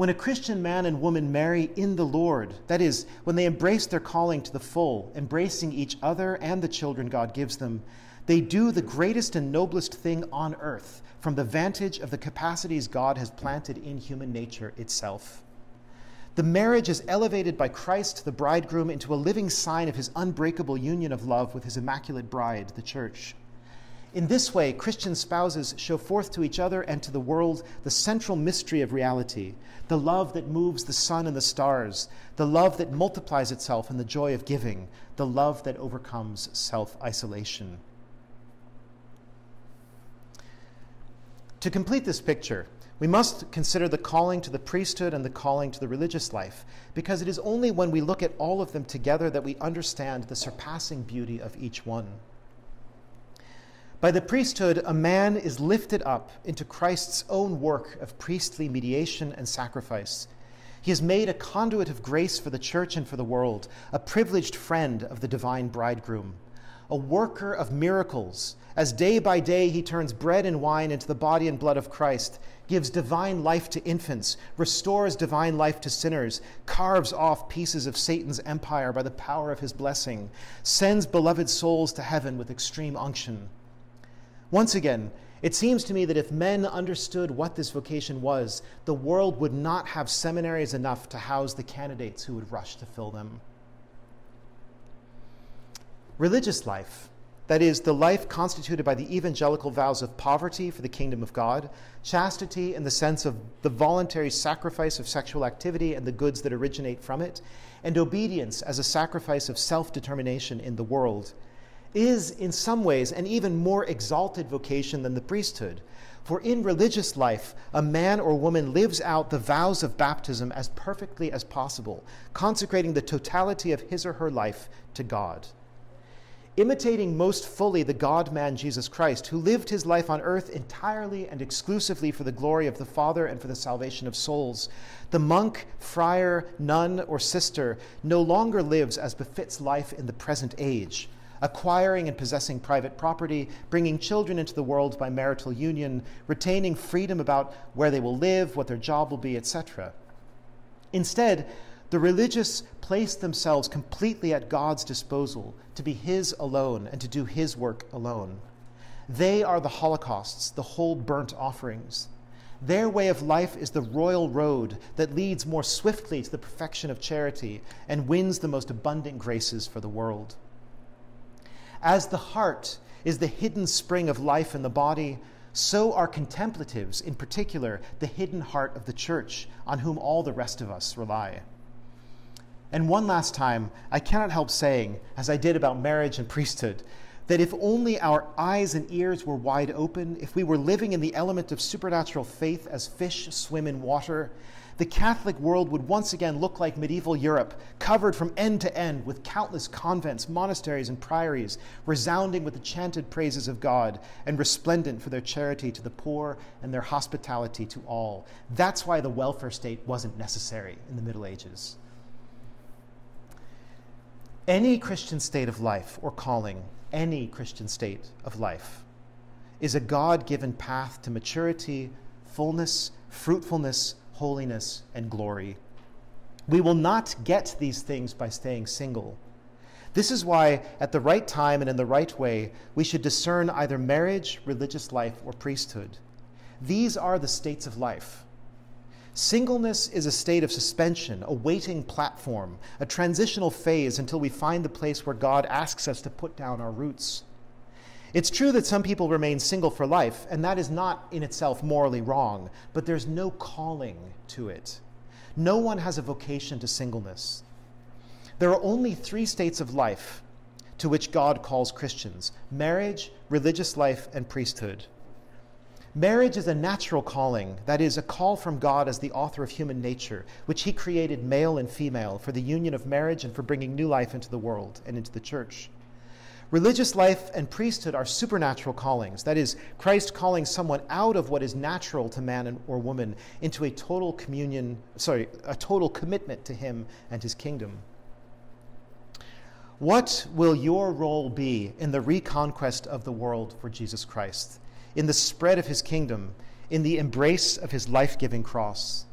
When a Christian man and woman marry in the Lord, that is, when they embrace their calling to the full, embracing each other and the children God gives them, they do the greatest and noblest thing on earth from the vantage of the capacities God has planted in human nature itself. The marriage is elevated by Christ, the bridegroom, into a living sign of his unbreakable union of love with his immaculate bride, the church. In this way, Christian spouses show forth to each other and to the world the central mystery of reality the love that moves the sun and the stars, the love that multiplies itself in the joy of giving, the love that overcomes self isolation. To complete this picture, we must consider the calling to the priesthood and the calling to the religious life, because it is only when we look at all of them together that we understand the surpassing beauty of each one. By the priesthood, a man is lifted up into Christ's own work of priestly mediation and sacrifice. He is made a conduit of grace for the church and for the world, a privileged friend of the divine bridegroom, a worker of miracles, as day by day he turns bread and wine into the body and blood of Christ, gives divine life to infants, restores divine life to sinners, carves off pieces of Satan's empire by the power of his blessing, sends beloved souls to heaven with extreme unction once again, it seems to me that if men understood what this vocation was, the world would not have seminaries enough to house the candidates who would rush to fill them. Religious life, that is, the life constituted by the evangelical vows of poverty for the kingdom of God, chastity in the sense of the voluntary sacrifice of sexual activity and the goods that originate from it, and obedience as a sacrifice of self determination in the world is in some ways an even more exalted vocation than the priesthood. For in religious life, a man or woman lives out the vows of baptism as perfectly as possible, consecrating the totality of his or her life to God. Imitating most fully the God man Jesus Christ, who lived his life on earth entirely and exclusively for the glory of the Father and for the salvation of souls, the monk, friar, nun, or sister no longer lives as befits life in the present age acquiring and possessing private property, bringing children into the world by marital union, retaining freedom about where they will live, what their job will be, etc. Instead, the religious place themselves completely at God's disposal to be His alone and to do His work alone. They are the holocausts, the whole burnt offerings. Their way of life is the royal road that leads more swiftly to the perfection of charity and wins the most abundant graces for the world. As the heart is the hidden spring of life in the body, so are contemplatives, in particular, the hidden heart of the church, on whom all the rest of us rely. And one last time, I cannot help saying, as I did about marriage and priesthood, that if only our eyes and ears were wide open, if we were living in the element of supernatural faith as fish swim in water, the Catholic world would once again look like medieval Europe, covered from end to end with countless convents, monasteries, and priories, resounding with the chanted praises of God and resplendent for their charity to the poor and their hospitality to all. That's why the welfare state wasn't necessary in the Middle Ages. Any Christian state of life or calling, any Christian state of life, is a God given path to maturity, fullness, fruitfulness, holiness, and glory. We will not get these things by staying single. This is why, at the right time and in the right way, we should discern either marriage, religious life, or priesthood. These are the states of life. Singleness is a state of suspension, a waiting platform, a transitional phase until we find the place where God asks us to put down our roots. It's true that some people remain single for life, and that is not in itself morally wrong, but there's no calling to it. No one has a vocation to singleness. There are only three states of life to which God calls Christians marriage, religious life, and priesthood. Marriage is a natural calling, that is, a call from God as the author of human nature, which He created male and female for the union of marriage and for bringing new life into the world and into the church. Religious life and priesthood are supernatural callings, that is, Christ calling someone out of what is natural to man or woman into a total communion, sorry, a total commitment to Him and His kingdom. What will your role be in the reconquest of the world for Jesus Christ? in the spread of his kingdom, in the embrace of his life giving cross.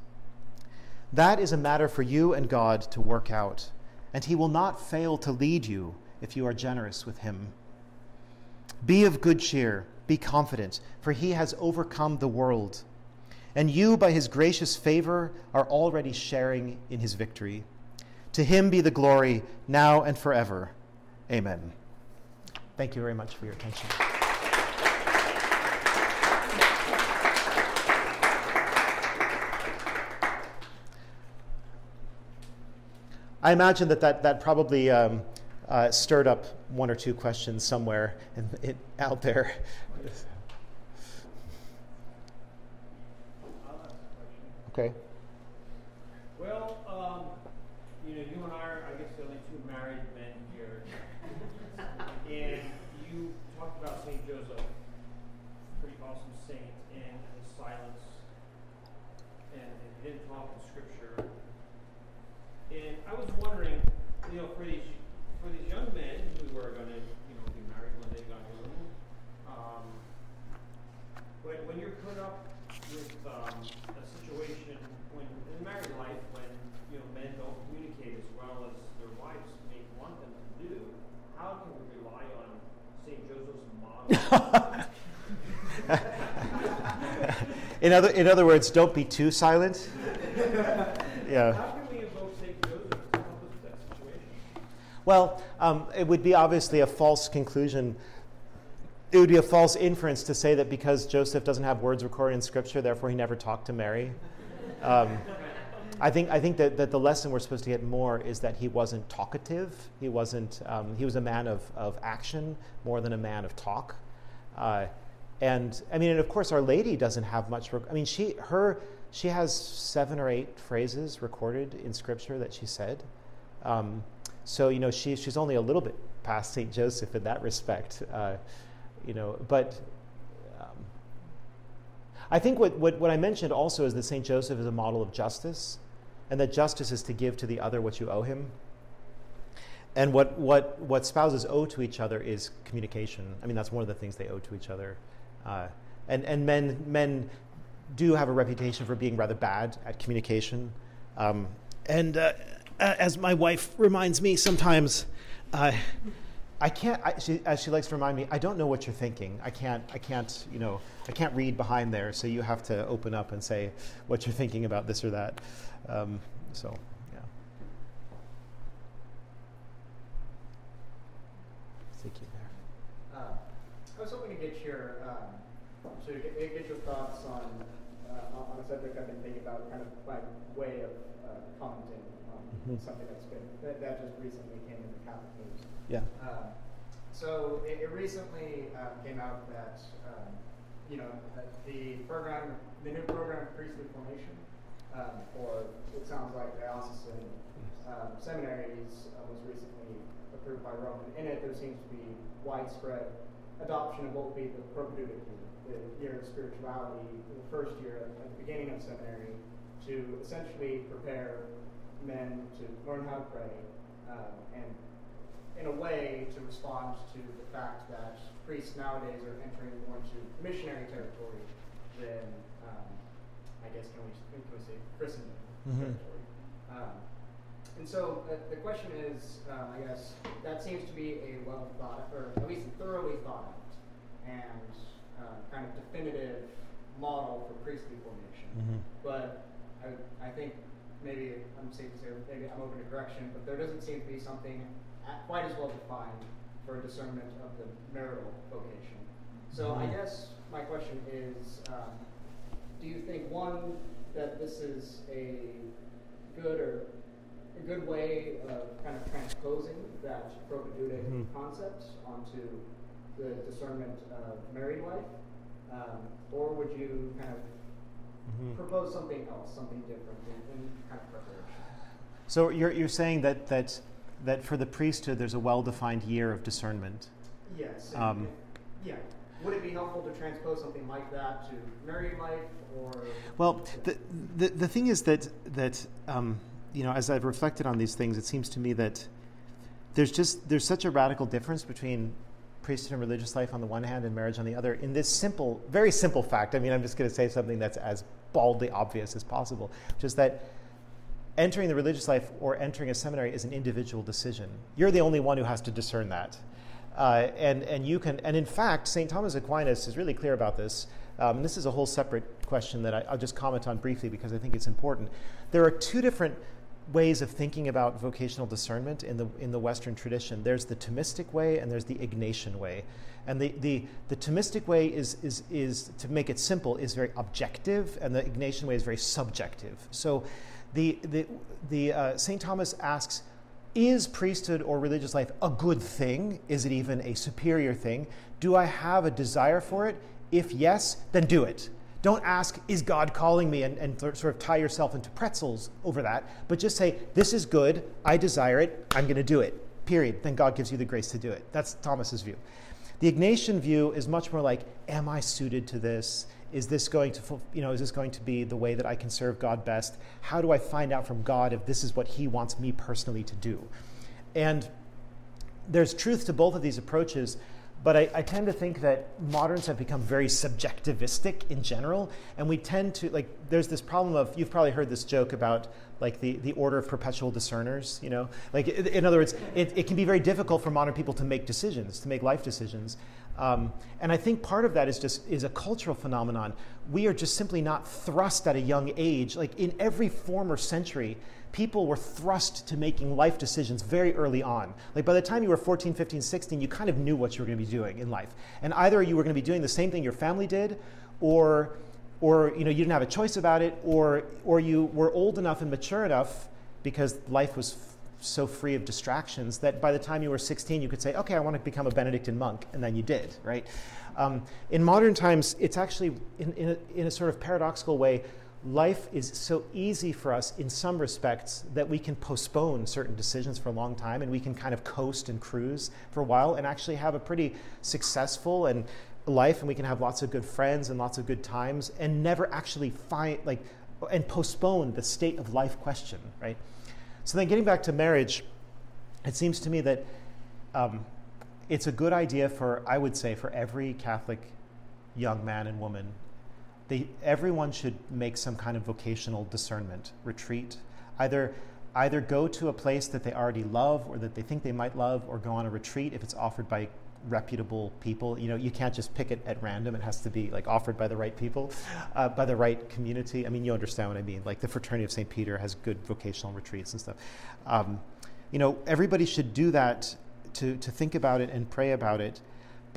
That is a matter for you and God to work out, and he will not fail to lead you if you are generous with him. Be of good cheer, be confident, for he has overcome the world, and you, by his gracious favor, are already sharing in his victory. To him be the glory now and forever. Amen. Thank you very much for your attention. I imagine that that, that probably um, uh, stirred up one or two questions somewhere in, in, out there. Okay. Well, um, you know, you and I are, I guess, the only two married men here. and you talked about St. Joseph, pretty awesome saint, and his silence, and, and didn't talk in Scripture. And I was wondering, you know, for these for these young men who are going to, you know, be married one day, God willing, um, when when you're put up with um, a situation when in married life when you know men don't communicate as well as their wives may want them to do, how can we rely on Saint Joseph's model? In other in other words, don't be too silent. yeah. How can we invoke Saint Joseph to help with that situation? Well, um, it would be obviously a false conclusion. It would be a false inference to say that because Joseph doesn't have words recorded in Scripture, therefore he never talked to Mary. Um, I think I think that, that the lesson we're supposed to get more is that he wasn't talkative. He wasn't. Um, he was a man of, of action more than a man of talk. Uh, and I mean, and of course, Our Lady doesn't have much. Rec- I mean, she her she has seven or eight phrases recorded in Scripture that she said. Um, so you know, she she's only a little bit past Saint Joseph in that respect. Uh, you know, but um, I think what, what, what I mentioned also is that St. Joseph is a model of justice, and that justice is to give to the other what you owe him. and what, what, what spouses owe to each other is communication. I mean, that's one of the things they owe to each other. Uh, and and men, men do have a reputation for being rather bad at communication. Um, and uh, as my wife reminds me sometimes, uh, I can't, I, she, as she likes to remind me, I don't know what you're thinking. I can't, I can't, you know, I can't read behind there. So you have to open up and say what you're thinking about this or that. Um, so. Yeah. Thank you there. Uh, I was hoping to get your um, to get, get, your thoughts on uh, on a subject I've been thinking about, kind of by way of uh, commenting on mm-hmm. something that's been that, that, just recently came into Catholic news. Yeah. Uh, so it, it recently uh, came out that um, you know the program, the new program, of priestly formation, um, or it sounds like diocesan um, seminaries uh, was recently approved by Rome. And in it, there seems to be widespread adoption of what would be the propedeutic year, the year of spirituality, the first year at the beginning of seminary, to essentially prepare men to learn how to pray um, and in a way to respond to the fact that priests nowadays are entering more into missionary territory than, um, I guess, can we, can we say Christendom mm-hmm. territory. Um, and so the, the question is, um, I guess, that seems to be a well thought, or at least a thoroughly thought out and uh, kind of definitive model for priestly formation. Mm-hmm. But I, I think maybe I'm safe to say maybe I'm open to correction, but there doesn't seem to be something quite as well defined for discernment of the marital vocation. So mm-hmm. I guess my question is, um, do you think one that this is a good or a good way of kind of transposing that propedeutic mm-hmm. concept onto the discernment of married life? Um, or would you kind of mm-hmm. propose something else, something different in, in kind of preparation? So you're, you're saying that, that, that for the priesthood there's a well defined year of discernment? Yes. Um, yeah. Would it be helpful to transpose something like that to married life or? Well, the, the, the thing is that, that um, you know, as I've reflected on these things, it seems to me that there's just there's such a radical difference between priesthood and religious life on the one hand and marriage on the other in this simple, very simple fact. I mean, I'm just going to say something that's as baldly obvious as possible, just that entering the religious life or entering a seminary is an individual decision. You're the only one who has to discern that. Uh, and, and you can, and in fact, St. Thomas Aquinas is really clear about this. Um, this is a whole separate question that I, I'll just comment on briefly because I think it's important. There are two different ways of thinking about vocational discernment in the, in the Western tradition. There's the Thomistic way and there's the Ignatian way. And the, the, the Thomistic way is, is, is, to make it simple, is very objective, and the Ignatian way is very subjective. So the, the, the uh, St. Thomas asks, is priesthood or religious life a good thing? Is it even a superior thing? Do I have a desire for it? If yes, then do it. Don't ask, is God calling me, and, and sort of tie yourself into pretzels over that, but just say, this is good, I desire it, I'm going to do it, period. Then God gives you the grace to do it. That's Thomas's view. The Ignatian view is much more like, am I suited to this? Is this going to, you know, is this going to be the way that I can serve God best? How do I find out from God if this is what He wants me personally to do? And there's truth to both of these approaches, but I, I, tend to think that moderns have become very subjectivistic in general, and we tend to like. There's this problem of you've probably heard this joke about like the, the order of perpetual discerners. You know, like in other words, it, it can be very difficult for modern people to make decisions, to make life decisions, um, and I think part of that is just is a cultural phenomenon. We are just simply not thrust at a young age. Like in every former century, people were thrust to making life decisions very early on. Like by the time you were 14, 15, 16, you kind of knew what you were going to be doing in life. And either you were going to be doing the same thing your family did, or, or you, know, you didn't have a choice about it, or, or you were old enough and mature enough because life was f- so free of distractions that by the time you were 16, you could say, okay, I want to become a Benedictine monk, and then you did, right? Um, in modern times, it's actually, in, in, a, in a sort of paradoxical way, life is so easy for us in some respects that we can postpone certain decisions for a long time and we can kind of coast and cruise for a while and actually have a pretty successful and life and we can have lots of good friends and lots of good times and never actually find like and postpone the state of life question right so then getting back to marriage it seems to me that um, it's a good idea for, I would say, for every Catholic young man and woman. They, everyone should make some kind of vocational discernment retreat. Either, either go to a place that they already love or that they think they might love, or go on a retreat if it's offered by reputable people. You know, you can't just pick it at random. It has to be like offered by the right people, uh, by the right community. I mean, you understand what I mean. Like the Fraternity of St. Peter has good vocational retreats and stuff. Um, you know, everybody should do that to, to think about it and pray about it.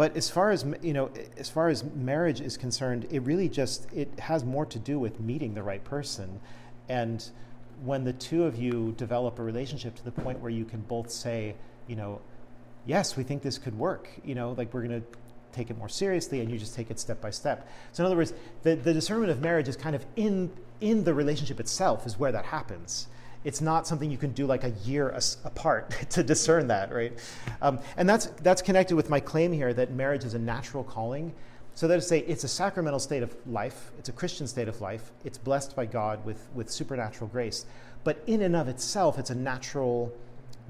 But as far as you know, as far as marriage is concerned, it really just it has more to do with meeting the right person, and when the two of you develop a relationship to the point where you can both say, you know, yes, we think this could work. You know, like we're going to take it more seriously, and you just take it step by step. So in other words, the, the discernment of marriage is kind of in in the relationship itself is where that happens. It's not something you can do like a year apart to discern that, right? Um, and that's that's connected with my claim here that marriage is a natural calling. So that is to say, it's a sacramental state of life. It's a Christian state of life. It's blessed by God with with supernatural grace. But in and of itself, it's a natural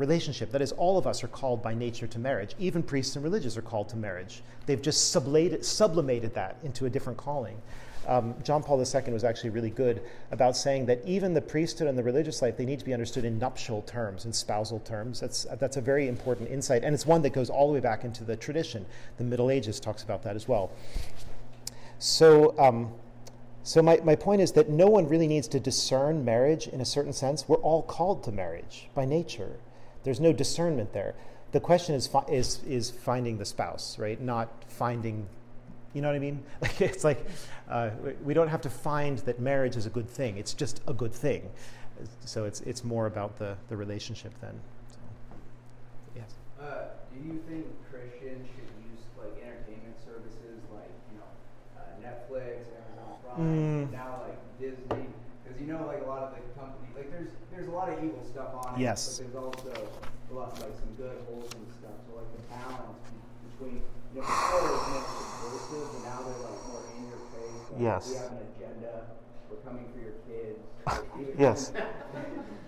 relationship. That is, all of us are called by nature to marriage. Even priests and religious are called to marriage. They've just sublimated, sublimated that into a different calling. Um, John Paul II was actually really good about saying that even the priesthood and the religious life, they need to be understood in nuptial terms, in spousal terms. That's, that's a very important insight, and it's one that goes all the way back into the tradition. The Middle Ages talks about that as well. So, um, so my, my point is that no one really needs to discern marriage in a certain sense. We're all called to marriage by nature. There's no discernment there. The question is, is, is finding the spouse, right? Not finding, you know what I mean? Like it's like uh, we don't have to find that marriage is a good thing. It's just a good thing. So it's, it's more about the, the relationship then. So, yes. Uh, do you think Christians should use like entertainment services like you know uh, Netflix, Amazon Prime, mm. now like Disney? Because you know like a lot of the companies like there's there's a lot of evil stuff on yes. it, but there's also a lot like some good wholesome stuff. So like the balance between you know before it was meant to subversive, but now they're like more in your face. Like, yes. We have an agenda. We're coming for your kids. yes.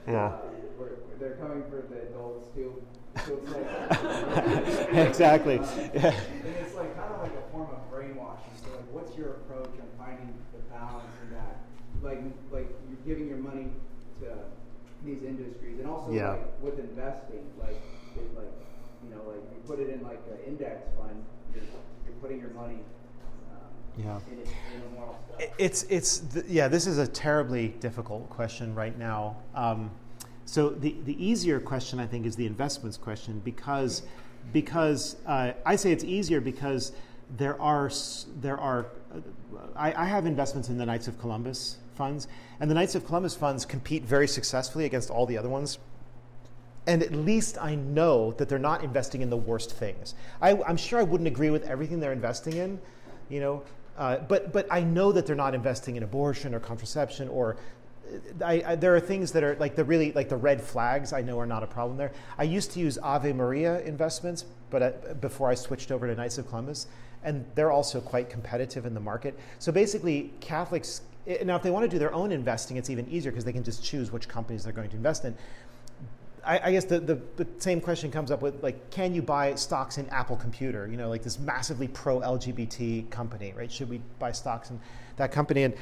yeah. Uh, they're coming for the adults too. So like, exactly. Uh, yeah. And it's like kind of like a form of brainwashing. So like, what's your approach on finding the balance in that? Like, like you're giving your money to these industries, and also yeah. like with investing, like it, like you know, like you put it in like an index fund, you're, you're putting your money. Yeah. It's it's yeah. This is a terribly difficult question right now. Um, so the the easier question I think is the investments question because because uh, I say it's easier because there are there are uh, I, I have investments in the Knights of Columbus funds. And the Knights of Columbus funds compete very successfully against all the other ones. And at least I know that they're not investing in the worst things. I, am sure I wouldn't agree with everything they're investing in, you know, uh, but, but I know that they're not investing in abortion or contraception or uh, I, I, there are things that are like the really like the red flags I know are not a problem there. I used to use Ave Maria investments, but uh, before I switched over to Knights of Columbus, and they're also quite competitive in the market. So basically, Catholics now, if they want to do their own investing, it's even easier because they can just choose which companies they're going to invest in. I, I guess the, the, the, same question comes up with like, can you buy stocks in Apple Computer? You know, like this massively pro LGBT company, right? Should we buy stocks in that company? And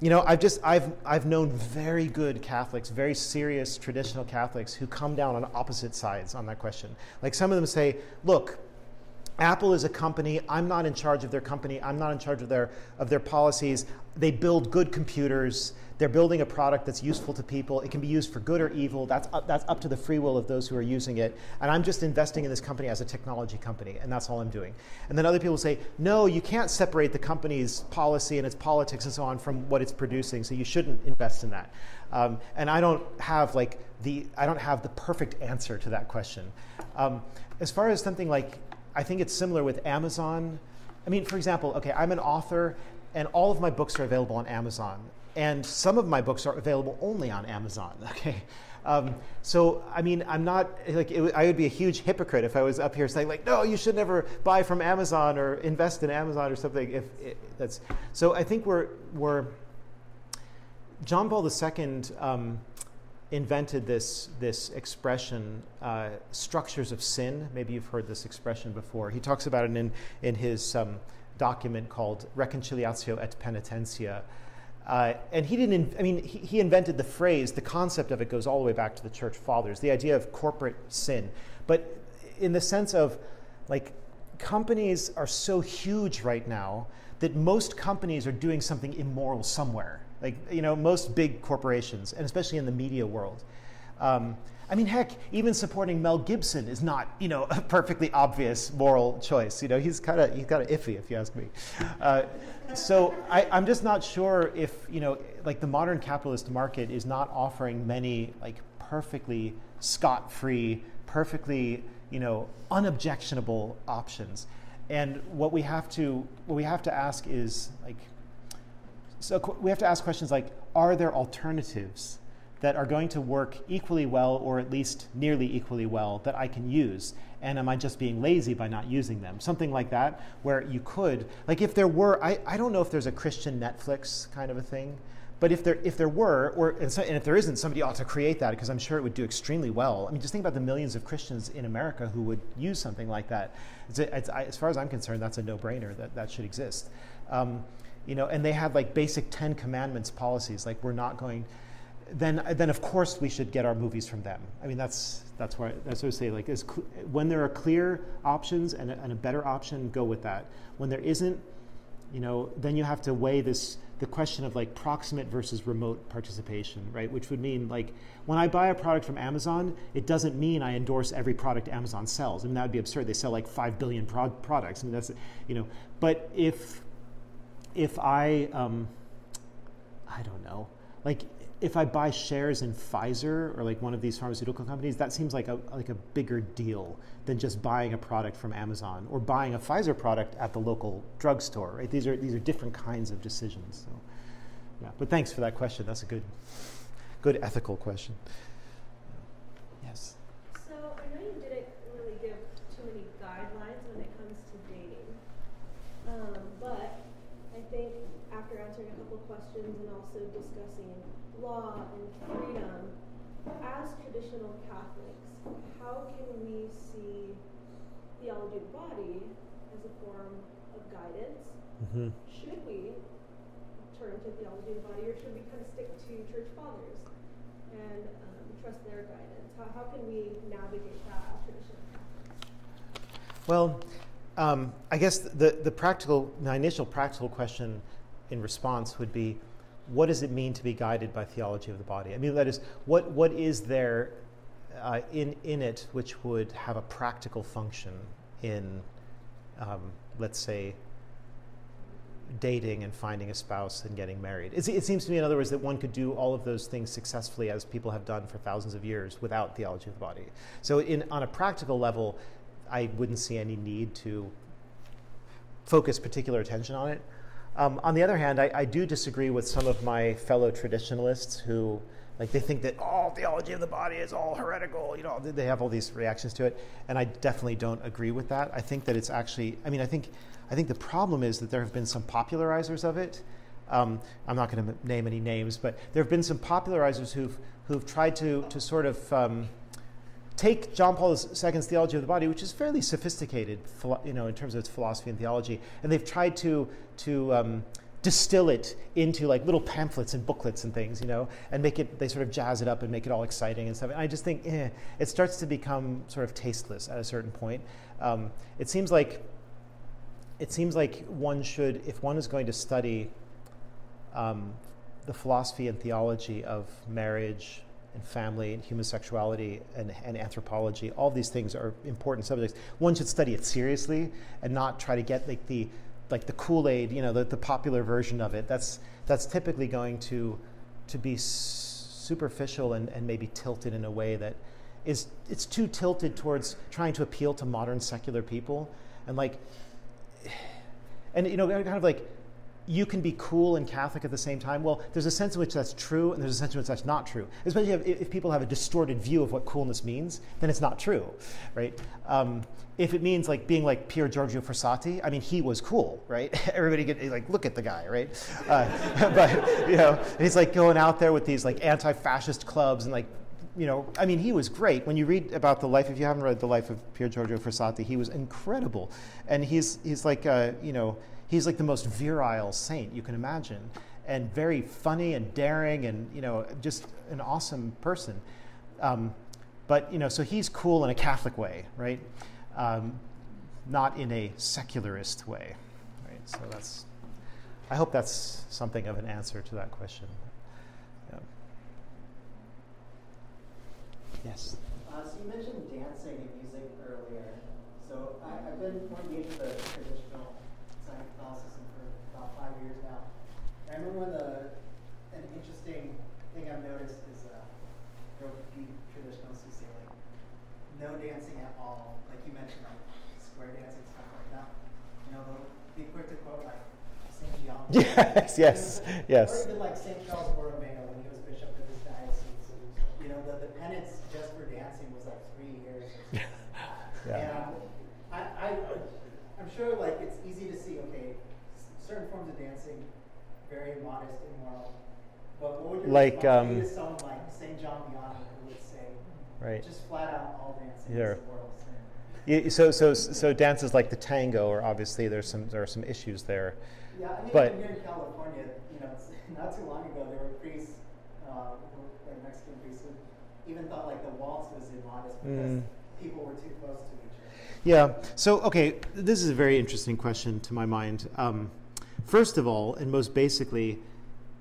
you know, I've just I've I've known very good Catholics, very serious traditional Catholics who come down on opposite sides on that question. Like some of them say, look, Apple is a company. I'm not in charge of their company. I'm not in charge of their of their policies. They build good computers. They're building a product that's useful to people. It can be used for good or evil. That's up, that's up to the free will of those who are using it. And I'm just investing in this company as a technology company, and that's all I'm doing. And then other people say, no, you can't separate the company's policy and its politics and so on from what it's producing. So you shouldn't invest in that. Um, and I don't have like the I don't have the perfect answer to that question. Um, as far as something like I think it's similar with Amazon. I mean, for example, okay, I'm an author and all of my books are available on Amazon. And some of my books are available only on Amazon, okay? Um, so, I mean, I'm not, like, it, I would be a huge hypocrite if I was up here saying, like, no, you should never buy from Amazon or invest in Amazon or something. If it, that's, so I think we're, we're, John Paul II um, invented this, this expression, uh, structures of sin. Maybe you've heard this expression before. He talks about it in, in his um, document called Reconciliatio et Paenitentia. Uh, and he didn't, I mean, he, he, invented the phrase, the concept of it goes all the way back to the church fathers, the idea of corporate sin. But in the sense of, like, companies are so huge right now that most companies are doing something immoral somewhere. Like, you know, most big corporations, and especially in the media world. Um, I mean, heck, even supporting Mel Gibson is not, you know, a perfectly obvious moral choice. You know, he's kind of he's kind of iffy, if you ask me. Uh, so I, I'm just not sure if, you know, like the modern capitalist market is not offering many like perfectly scot-free, perfectly, you know, unobjectionable options. And what we have to what we have to ask is like so we have to ask questions like are there alternatives that are going to work equally well or at least nearly equally well that I can use? And am I just being lazy by not using them? Something like that, where you could, like if there were, I, I don't know if there's a Christian Netflix kind of a thing, but if there, if there were, or, and, so, and if there isn't, somebody ought to create that because I'm sure it would do extremely well. I mean, just think about the millions of Christians in America who would use something like that. It's a, it's, I, as far as I'm concerned, that's a no brainer that that should exist. Um, you know, and they have like basic Ten Commandments policies, like we're not going, then, then of course we should get our movies from them. I mean, that's, that's, why, that's what I say. Like, cl- when there are clear options and a, and a better option, go with that. When there isn't, you know, then you have to weigh this the question of like proximate versus remote participation, right? Which would mean like when I buy a product from Amazon, it doesn't mean I endorse every product Amazon sells. I mean that would be absurd. They sell like five billion pro- products. I mean that's you know. But if if I um, I don't know, like if I buy shares in Pfizer or like one of these pharmaceutical companies, that seems like a like a bigger deal than just buying a product from Amazon or buying a Pfizer product at the local drugstore. Right? These are these are different kinds of decisions. So, yeah. But thanks for that question. That's a good, good ethical question. Yes. So I know you didn't really give too many guidelines when it comes to dating, um, but I think after answering a couple questions and also discussing law and freedom, as traditional Catholics, how can we see theology of the body as a form of guidance? Mm-hmm. Should we turn to theology of the body, or should we kind of stick to church fathers and um, trust their guidance? How, how can we navigate that tradition? Well, um, I guess the, the practical, the initial practical question in response would be what does it mean to be guided by theology of the body? I mean, that is, what, what is there uh, in, in it which would have a practical function in, um, let's say, dating and finding a spouse and getting married? It's, it seems to me, in other words, that one could do all of those things successfully as people have done for thousands of years without theology of the body. So, in, on a practical level, I wouldn't see any need to focus particular attention on it. Um, on the other hand, I, I, do disagree with some of my fellow traditionalists who, like, they think that all theology of the body is all heretical. You know, they have all these reactions to it, and I definitely don't agree with that. I think that it's actually, I mean, I think, I think the problem is that there have been some popularizers of it. Um, I'm not going to name any names, but there have been some popularizers who've who've tried to to sort of um, take John Paul II's theology of the body, which is fairly sophisticated, you know, in terms of its philosophy and theology, and they've tried to to um, distill it into like little pamphlets and booklets and things, you know, and make it. They sort of jazz it up and make it all exciting and stuff. And I just think eh, it starts to become sort of tasteless at a certain point. Um, it seems like it seems like one should, if one is going to study um, the philosophy and theology of marriage and family and human sexuality and, and anthropology. All these things are important subjects. One should study it seriously and not try to get like the like the Kool-Aid, you know, the, the popular version of it. That's that's typically going to to be superficial and, and maybe tilted in a way that is it's too tilted towards trying to appeal to modern secular people and like and you know kind of like you can be cool and Catholic at the same time. Well, there's a sense in which that's true, and there's a sense in which that's not true. Especially if, if people have a distorted view of what coolness means, then it's not true, right? Um, if it means like being like Pier Giorgio Frassati, I mean, he was cool, right? Everybody get like, look at the guy, right? Uh, but you know, he's like going out there with these like anti-fascist clubs and like you know, I mean, he was great. When you read about the life, if you haven't read the life of Pier Giorgio Frassati, he was incredible, and he's he's like uh, you know he's like the most virile saint you can imagine, and very funny and daring, and you know just an awesome person. Um, but you know, so he's cool in a Catholic way, right? Um, not in a secularist way, right? So that's. I hope that's something of an answer to that question. Yeah. Yes. Uh, so you mentioned dancing and music earlier. So I, have been more engaged with the traditional side of Catholicism for about five years now. And I remember one of the an interesting thing I've noticed is uh, there will be traditionalists who say like no dancing at all. Like you mentioned, like square dancing stuff like that. You know, they'll be quick to quote like Saint John. Yes, yes, yes. Or even like Saint Charles Borromeo when he was bishop of his diocese. You know, the, the penance just for dancing was like three years. Yeah. And I, I, I'm sure like it's easy to see. Okay, certain forms of dancing, very modest, immoral. But what would your Like, response um, to someone like Saint John Vianney who would say, Right. just flat out all dancing Yeah. is a sin? Yeah, so, so, so dances like the tango, are obviously there's some there are some issues there. Yeah, I mean, But- here in California, you know, it's, not too long ago, there were priests, uh, like Mexican priests, who even thought like the waltz was immodest because Mm. people were too close to each other. Yeah. So, okay, this is a very interesting question to my mind. Um, first of all, and most basically,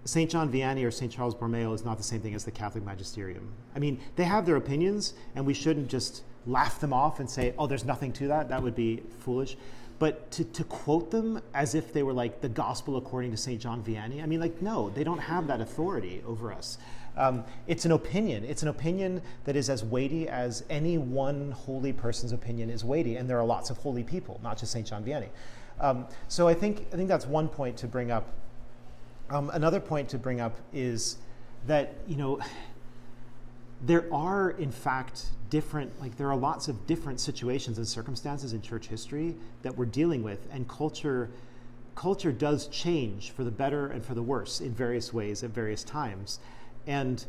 St. John Vianney or St. Charles Borromeo is not the same thing as the Catholic magisterium. I mean, they have their opinions, and we shouldn't just laugh them off and say, oh, there's nothing to that. That would be foolish. But to, to quote them as if they were like the gospel according to St. John Vianney, I mean, like, no, they don't have that authority over us. Um, it's an opinion. It's an opinion that is as weighty as any one holy person's opinion is weighty, and there are lots of holy people, not just St. John Vianney. Um, so I think, I think that's one point to bring up. Um, another point to bring up is that, you know, there are, in fact, different, like, there are lots of different situations and circumstances in church history that we're dealing with, and culture. Culture does change for the better and for the worse in various ways at various times, and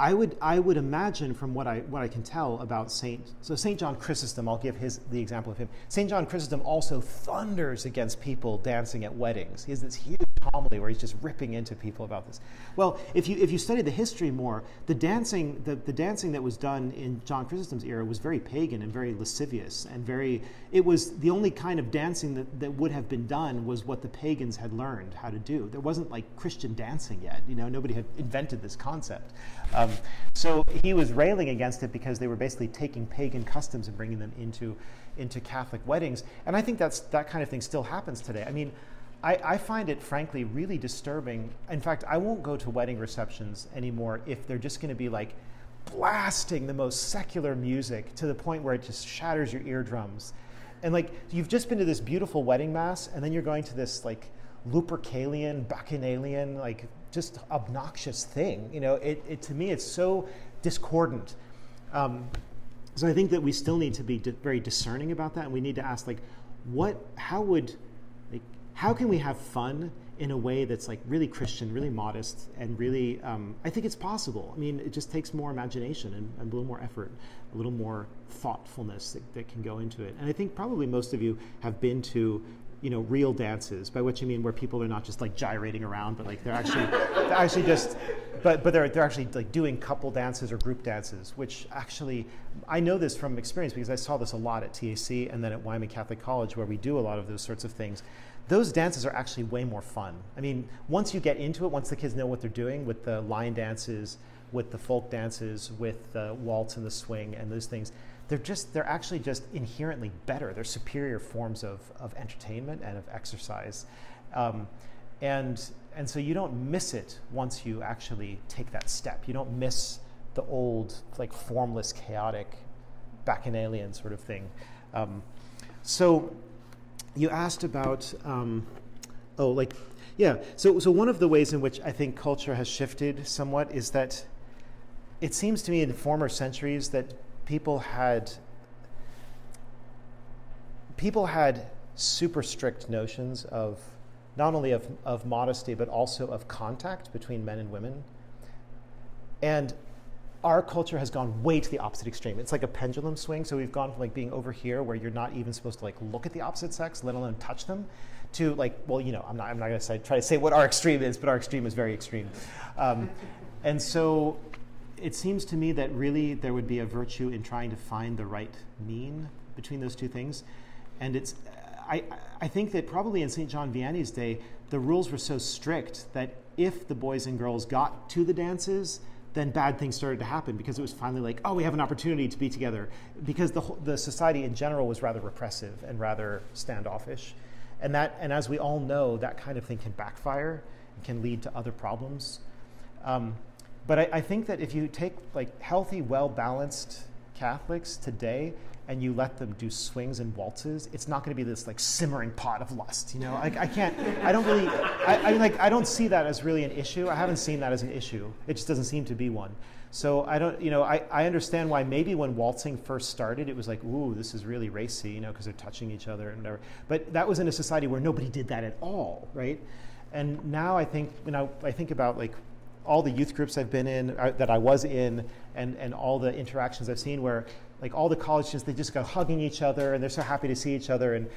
I would I would imagine from what I what I can tell about Saint so Saint John Chrysostom I'll give his the example of him. Saint John Chrysostom also thunders against people dancing at weddings. He has this huge homily where he's just ripping into people about this well if you if you study the history more the dancing the, the dancing that was done in John Chrysostom's era was very pagan and very lascivious and very it was the only kind of dancing that, that would have been done was what the pagans had learned how to do there wasn't like Christian dancing yet you know nobody had invented this concept um, so he was railing against it because they were basically taking pagan customs and bringing them into, into Catholic weddings. And I think that's, that kind of thing still happens today. I mean, I, I find it frankly really disturbing. In fact, I won't go to wedding receptions anymore if they're just going to be like blasting the most secular music to the point where it just shatters your eardrums. And like you've just been to this beautiful wedding mass, and then you're going to this like Lupercalian, Bacchanalian, like just obnoxious thing. You know, it, it to me it's so discordant. Um, so I think that we still need to be di- very discerning about that, and we need to ask like, what, how would, how can we have fun in a way that's like really Christian, really modest, and really, um, I think it's possible. I mean, it just takes more imagination and, and a little more effort, a little more thoughtfulness that, that can go into it. And I think probably most of you have been to you know real dances by which i mean where people are not just like gyrating around but like they're actually they're actually just but but they're they're actually like doing couple dances or group dances which actually i know this from experience because i saw this a lot at tac and then at wyoming catholic college where we do a lot of those sorts of things those dances are actually way more fun. I mean once you get into it once the kids know what they're doing with the line dances with the folk dances with the waltz and the swing and those things they're just they're actually just inherently better. They're superior forms of, of entertainment and of exercise. Um, and and so you don't miss it once you actually take that step. You don't miss the old like formless chaotic bacchanalian sort of thing. Um, so you asked about um, oh like yeah so so one of the ways in which i think culture has shifted somewhat is that it seems to me in former centuries that people had people had super strict notions of not only of, of modesty but also of contact between men and women. And our culture has gone way to the opposite extreme. It's like a pendulum swing. So we've gone from like being over here where you're not even supposed to like look at the opposite sex, let alone touch them, to like, well, you know, I'm not, I'm not going to try to say what our extreme is, but our extreme is very extreme. Um, and so it seems to me that really there would be a virtue in trying to find the right mean between those two things. And it's, I, I think that probably in St. John Vianney's day, the rules were so strict that if the boys and girls got to the dances, then bad things started to happen because it was finally like, oh, we have an opportunity to be together. Because the, the society in general was rather repressive and rather standoffish. And, that, and as we all know, that kind of thing can backfire and can lead to other problems. Um, but I, I think that if you take like healthy, well balanced Catholics today and you let them do swings and waltzes, it's not going to be this like simmering pot of lust. You know, I, I can't. I don't really. I, I like. I don't see that as really an issue. I haven't seen that as an issue. It just doesn't seem to be one. So I don't. You know, I, I understand why maybe when waltzing first started, it was like, ooh, this is really racy. You know, because they're touching each other and whatever. But that was in a society where nobody did that at all, right? And now I think, you know, I think about like all the youth groups I've been in, uh, that I was in, and, and all the interactions I've seen where like all the college students, they just go hugging each other and they're so happy to see each other. And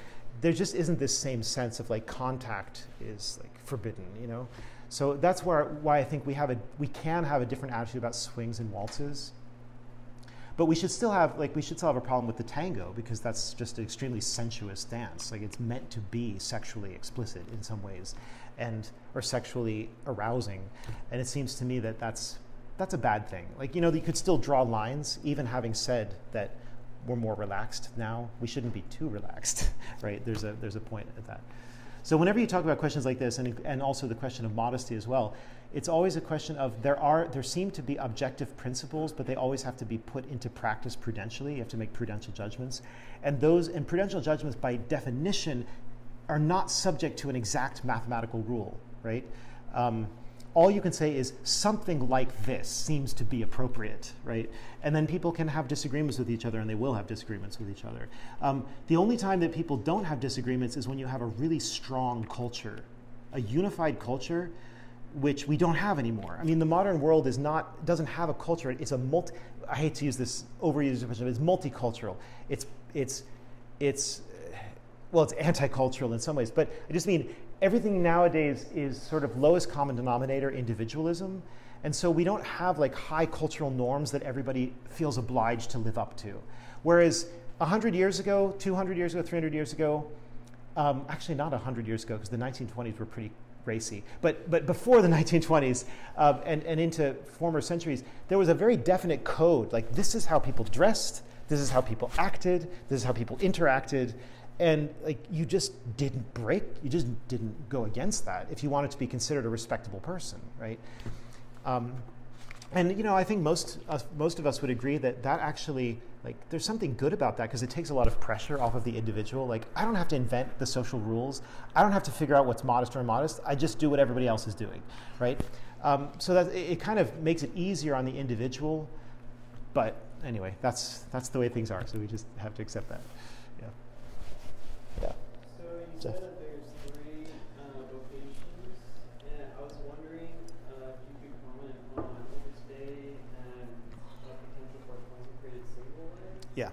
there just isn't this same sense of like contact is like forbidden, you know? So that's where, why I think we have a, we can have a different attitude about swings and waltzes. But we should still have, like, we should still have a problem with the tango because that's just an extremely sensuous dance. Like, it's meant to be sexually explicit in some ways and, or sexually arousing. And it seems to me that that's that's a bad thing. Like, you know, you could still draw lines, even having said that we're more relaxed now. We shouldn't be too relaxed, right? There's a, there's a point at that. So, whenever you talk about questions like this, and, and also the question of modesty as well, it's always a question of there are there seem to be objective principles, but they always have to be put into practice prudentially. You have to make prudential judgments, and those and prudential judgments, by definition, are not subject to an exact mathematical rule, right? Um, all you can say is something like this seems to be appropriate, right? And then people can have disagreements with each other, and they will have disagreements with each other. Um, the only time that people don't have disagreements is when you have a really strong culture, a unified culture, which we don't have anymore. I mean, the modern world is not doesn't have a culture. It's a multi. I hate to use this overused expression, it's multicultural. It's it's it's well, it's anti-cultural in some ways, but I just mean everything nowadays is sort of lowest common denominator individualism. And so we don't have like high cultural norms that everybody feels obliged to live up to. Whereas 100 years ago, 200 years ago, 300 years ago, um, actually not 100 years ago, because the 1920s were pretty racy, but, but before the 1920s um, and, and into former centuries, there was a very definite code. Like, this is how people dressed, this is how people acted, this is how people interacted and like you just didn't break you just didn't go against that if you wanted to be considered a respectable person right? Um, and you know i think most most of us would agree that that actually like there's something good about that because it takes a lot of pressure off of the individual. Like i don't have to invent the social rules. I don't have to figure out what's modest or immodest. I just do what everybody else is doing right? Um, so that it, it kind of makes it easier on the individual. But anyway that's that's the way things are. So we just have to accept that Jeff. said that there's three uh, vocations, and I was wondering uh, if you could comment on Opus Dei and potential for consecrated single life.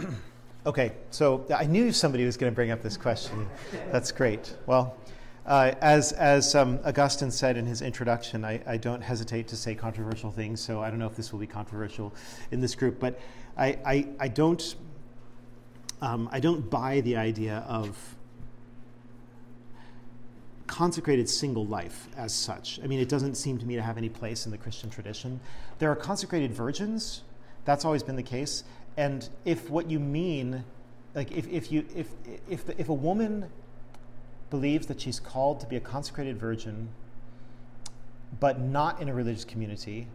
Yeah. okay, so I knew somebody was going to bring up this question. That's great. Well, uh, as as um, Augustine said in his introduction, I, I, don't hesitate to say controversial things, so I don't know if this will be controversial in this group, but I, I, I don't um, I don't buy the idea of consecrated single life as such. I mean, it doesn't seem to me to have any place in the Christian tradition. There are consecrated virgins, that's always been the case. And if what you mean, like if, if, you, if, if, the, if a woman believes that she's called to be a consecrated virgin, but not in a religious community,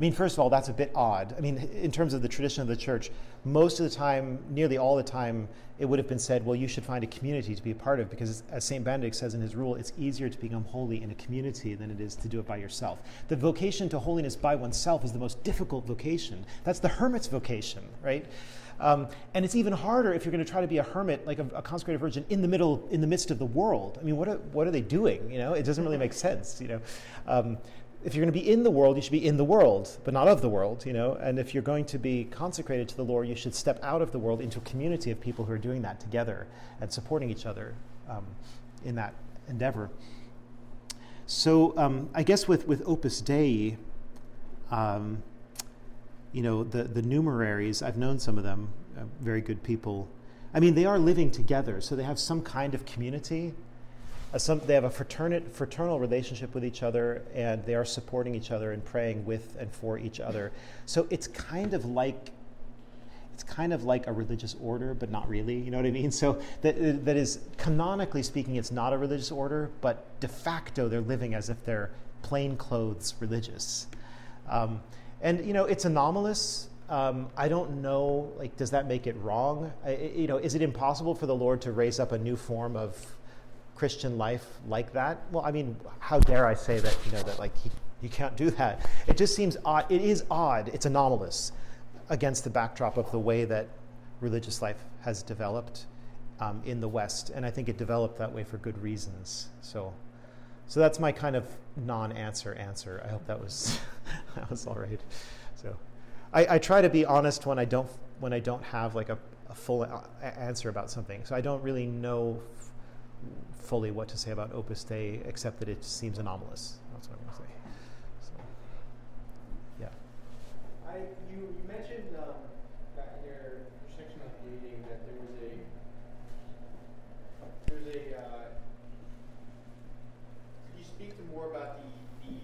I mean, first of all, that's a bit odd. I mean, in terms of the tradition of the church, most of the time, nearly all the time, it would have been said, well, you should find a community to be a part of because, as St. Benedict says in his rule, it's easier to become holy in a community than it is to do it by yourself. The vocation to holiness by oneself is the most difficult vocation. That's the hermit's vocation, right? Um, and it's even harder if you're going to try to be a hermit, like a, a, consecrated virgin, in the middle, in the midst of the world. I mean, what are, what are they doing? You know, it doesn't really make sense. You know, um, if you're going to be in the world, you should be in the world, but not of the world, you know. And if you're going to be consecrated to the Lord, you should step out of the world into a community of people who are doing that together and supporting each other um, in that endeavor. So um, I guess with, with Opus Dei, um, you know, the, the numeraries, I've known some of them, uh, very good people. I mean, they are living together, so they have some kind of community. Some, they have a fraternal, fraternal relationship with each other, and they are supporting each other and praying with and for each other. So it's kind of like it's kind of like a religious order, but not really. You know what I mean? So that, that is canonically speaking, it's not a religious order, but de facto they're living as if they're plain clothes religious. Um, and you know, it's anomalous. Um, I don't know. Like, does that make it wrong? I, you know, is it impossible for the Lord to raise up a new form of Christian life like that? Well, I mean, how dare I say that? You know, that like he, you can't do that. It just seems odd. It is odd. It's anomalous against the backdrop of the way that religious life has developed um, in the West, and I think it developed that way for good reasons. So. So that's my kind of non-answer answer. I hope that was that was all right. So I, I, try to be honest when I don't when I don't have like a, a full a- answer about something. So I don't really know fully what to say about Opus Dei, except that it seems anomalous. That's what I'm going to say. So, yeah. I you, you mentioned um, that in your, your section on dating that there was a there's a uh, could you speak to more about the the,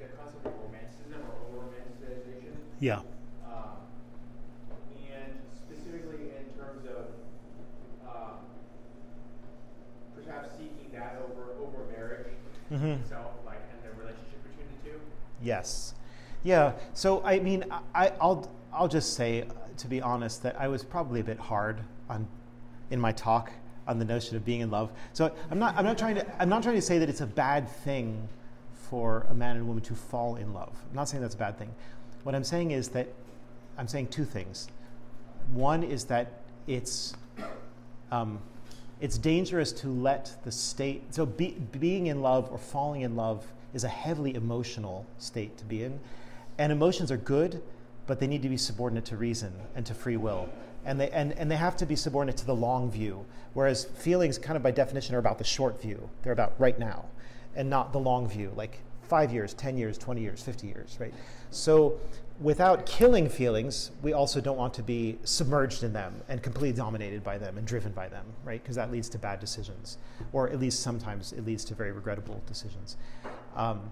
the concept of romanticism or over romanticization? Yeah. Um, and specifically in terms of um, perhaps seeking that over over marriage Mm-hmm. itself, like and the relationship between the two. Yes. Yeah. So I mean, I, I'll I'll just say, to be honest, that I was probably a bit hard on in my talk on the notion of being in love. So I'm not I'm not trying to I'm not trying to say that it's a bad thing for a man and a woman to fall in love. I'm not saying that's a bad thing. What I'm saying is that I'm saying two things. One is that it's um, it's dangerous to let the state. So be, being in love or falling in love is a heavily emotional state to be in, and emotions are good, but they need to be subordinate to reason and to free will, and they and, and they have to be subordinate to the long view. Whereas feelings, kind of by definition, are about the short view. They're about right now, and not the long view, like five years, ten years, twenty years, fifty years, right? So without killing feelings, we also don't want to be submerged in them and completely dominated by them and driven by them, right? Because that leads to bad decisions, or at least sometimes it leads to very regrettable decisions. Um,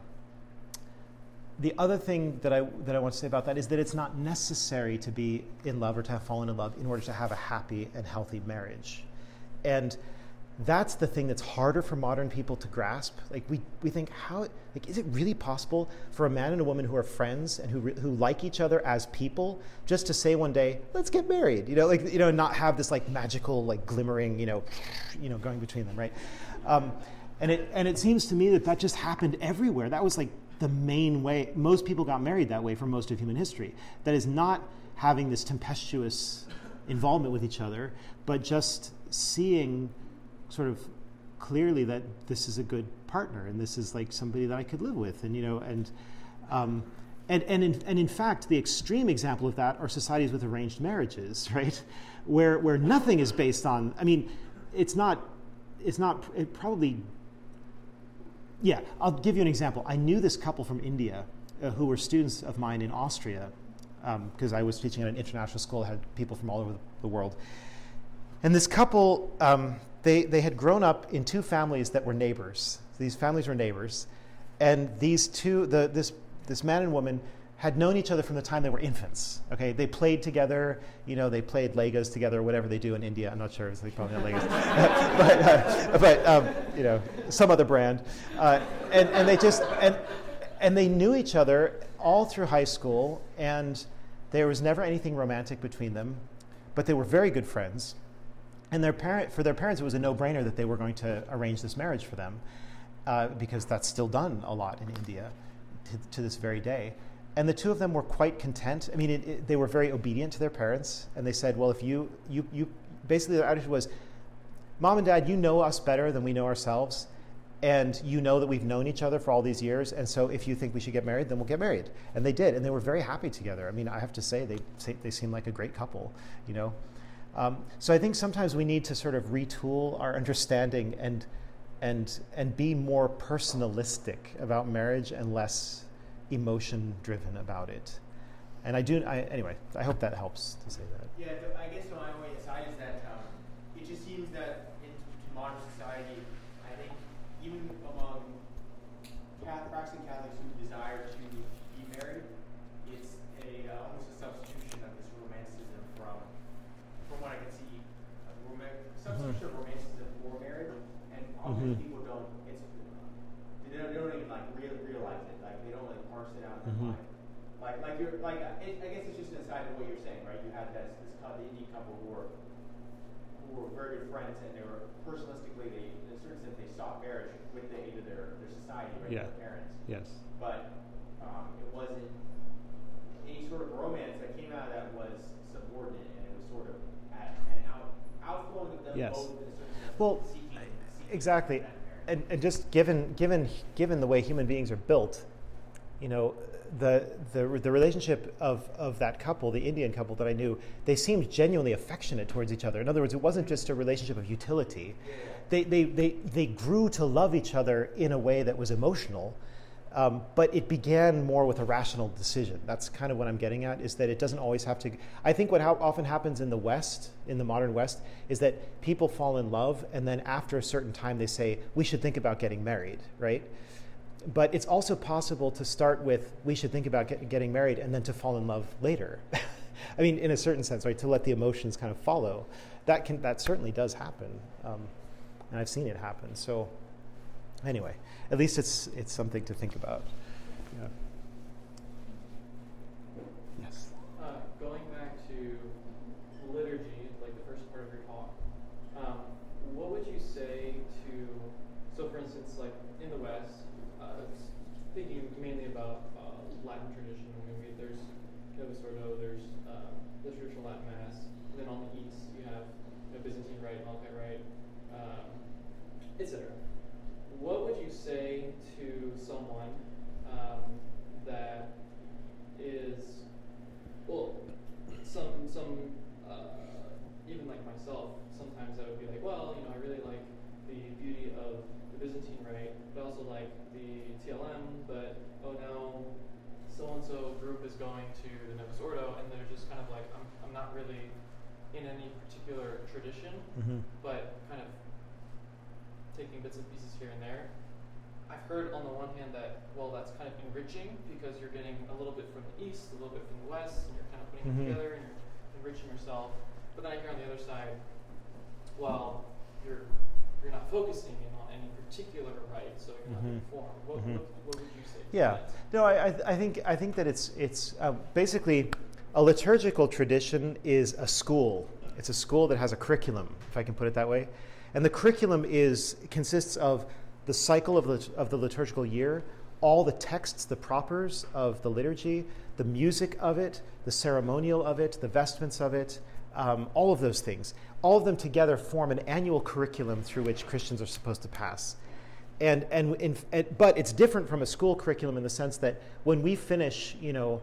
the other thing that I, that I want to say about that is that it's not necessary to be in love or to have fallen in love in order to have a happy and healthy marriage. And that's the thing that's harder for modern people to grasp. Like we, we think, how like is it really possible for a man and a woman who are friends and who, who like each other as people just to say one day, let's get married? You know, like you know, not have this like magical like glimmering, you know, you know, going between them, right? Um, and it and it seems to me that that just happened everywhere. That was like the main way most people got married that way for most of human history. That is not having this tempestuous involvement with each other, but just seeing sort of clearly that this is a good partner and this is like somebody that I could live with, and you know, and um, and and in, and in fact, the extreme example of that are societies with arranged marriages, right, where where nothing is based on. I mean, it's not. It's not. It probably. Yeah, I'll give you an example. I knew this couple from India uh, who were students of mine in Austria because um, I was teaching at an international school had people from all over the world. And this couple, um, they, they had grown up in two families that were neighbors. These families were neighbors. And these two, the, this, this man and woman, had known each other from the time they were infants. Okay, they played together. You know, they played Legos together, whatever they do in India. I'm not sure. It's probably not Legos, but, uh, but um, you know, some other brand. Uh, and and they just and and they knew each other all through high school, and there was never anything romantic between them, but they were very good friends. And their parent, for their parents, it was a no-brainer that they were going to arrange this marriage for them, uh, because that's still done a lot in India to, to, this very day. And the two of them were quite content. I mean, it, it, they were very obedient to their parents, and they said, "Well, if you, you, you," basically their attitude was, "Mom and Dad, you know us better than we know ourselves, and you know that we've known each other for all these years, and so if you think we should get married, then we'll get married. And they did, and they were very happy together. I mean, I have to say, they, they seem like a great couple, you know. Um, so I think sometimes we need to sort of retool our understanding and, and, and be more personalistic about marriage and less emotion driven about it. And I do, I, anyway, I hope that helps to say that. Yeah, I guess only way aside is that um, it just seems that in modern society, I think even among Catholic, practicing Catholics who desire to be married, it's a uh, almost a substitution of this romanticism from, from what I can see, a roman- substitution of romanticism for marriage, and often Mhm. people don't. It's they don't, they don't even like real, realize it. Like they don't like parse it out in their Mhm. mind. Like like you're like uh, it, I guess it's just an aside of what you're saying, right? You had this this couple, the Indian couple who were who were very good friends, and they were personalistically they in a certain sense they sought marriage with the aid of their their society, right? Yeah. Their parents. Yes. But um, it wasn't any sort of romance that came out of that was subordinate, and it was sort of at, an out outflowing of them Yes. both in a certain sense, Well, exactly. And, and just given, given, given the way human beings are built, you know, the, the, the relationship of, of that couple, the Indian couple that I knew, they seemed genuinely affectionate towards each other. In other words, it wasn't just a relationship of utility. They, they, they, they grew to love each other in a way that was emotional, um, but it began more with a rational decision. That's kind of what I'm getting at, is that it doesn't always have to. I think what ha- often happens in the West, in the modern West, is that people fall in love, and then after a certain time, they say, we should think about getting married, right? but it's also possible to start with we should think about get, getting married and then to fall in love later i mean in a certain sense right to let the emotions kind of follow that can that certainly does happen um, and i've seen it happen so anyway at least it's it's something to think about yeah. yes Uh, going back to liturgy, like the first part of your talk, um, what would you say to, so for instance, like in the West, uh, s- thinking mainly about uh, Latin tradition, I mean, we, there's Novus Ordo, there's um, the traditional Latin Mass, and then on the East you have you know, Byzantine Rite, Melkite Rite, um, etc. What would you say to someone um, that is well, some some uh, even like myself, sometimes I would be like, well, you know, I really like the beauty of the Byzantine rite, but I also like the TLM, but oh now so and so group is going to the Novus Ordo, and they're just kind of like, I'm I'm not really in any particular tradition, mm-hmm. but kind of taking bits and pieces here and there. I've heard on the one hand that well that's kind of enriching because you're getting a little bit from the east, a little bit from the west, and you're kind of putting Mhm. them together and you're enriching yourself. But then I hear on the other side, well, you're you're not focusing in on any particular rite, so you're not Mhm. informed. What, Mhm. what, what would you say? Yeah, no, I, I, I think I think that it's it's uh, basically a liturgical tradition is a school. It's a school that has a curriculum, if I can put it that way, and the curriculum is consists of the cycle of the of the liturgical year, all the texts, the propers of the liturgy, the music of it, the ceremonial of it, the vestments of it, um, all of those things. All of them together form an annual curriculum through which Christians are supposed to pass and and, in, but it's different from a school curriculum in the sense that when we finish, you know,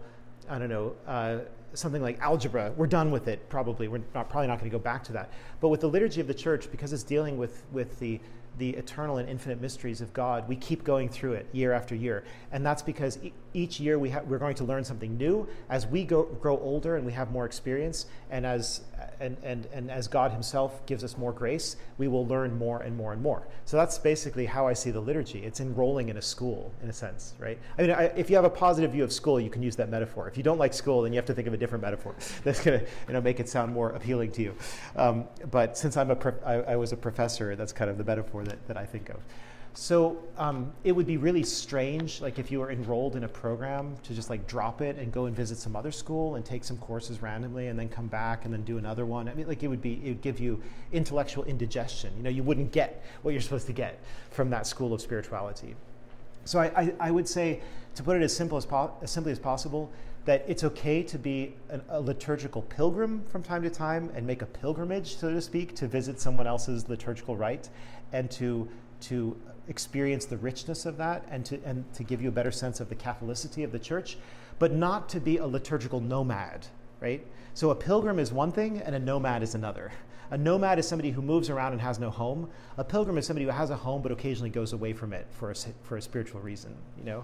I don't know. Uh, something like algebra, we're done with it. Probably, we're not, probably not going to go back to that. But with the liturgy of the church, because it's dealing with with the the eternal and infinite mysteries of God, we keep going through it year after year, and that's because each year we ha- we're going to learn something new as we go, grow older and we have more experience, and as and, and and as God Himself gives us more grace, we will learn more and more and more. So that's basically how I see the liturgy. It's enrolling in a school, in a sense, right? I mean, I, if you have a positive view of school, you can use that metaphor. If you don't like school, then you have to think of a different metaphor that's going to you know make it sound more appealing to you. Um, but since I'm a prof- I, I was a professor, that's kind of the metaphor that, that I think of. So um, it would be really strange, like if you were enrolled in a program, to just like drop it and go and visit some other school and take some courses randomly, and then come back and then do another one. I mean, like it would be, it would give you intellectual indigestion. You know, you wouldn't get what you're supposed to get from that school of spirituality. So I, I, I would say, to put it as simple as, po- as simply as possible, that it's okay to be an, a liturgical pilgrim from time to time and make a pilgrimage, so to speak, to visit someone else's liturgical rite, and to to experience the richness of that and to, and to give you a better sense of the Catholicity of the church, but not to be a liturgical nomad, right? So a pilgrim is one thing and a nomad is another. A nomad is somebody who moves around and has no home. A pilgrim is somebody who has a home but occasionally goes away from it for a, for a spiritual reason, you know?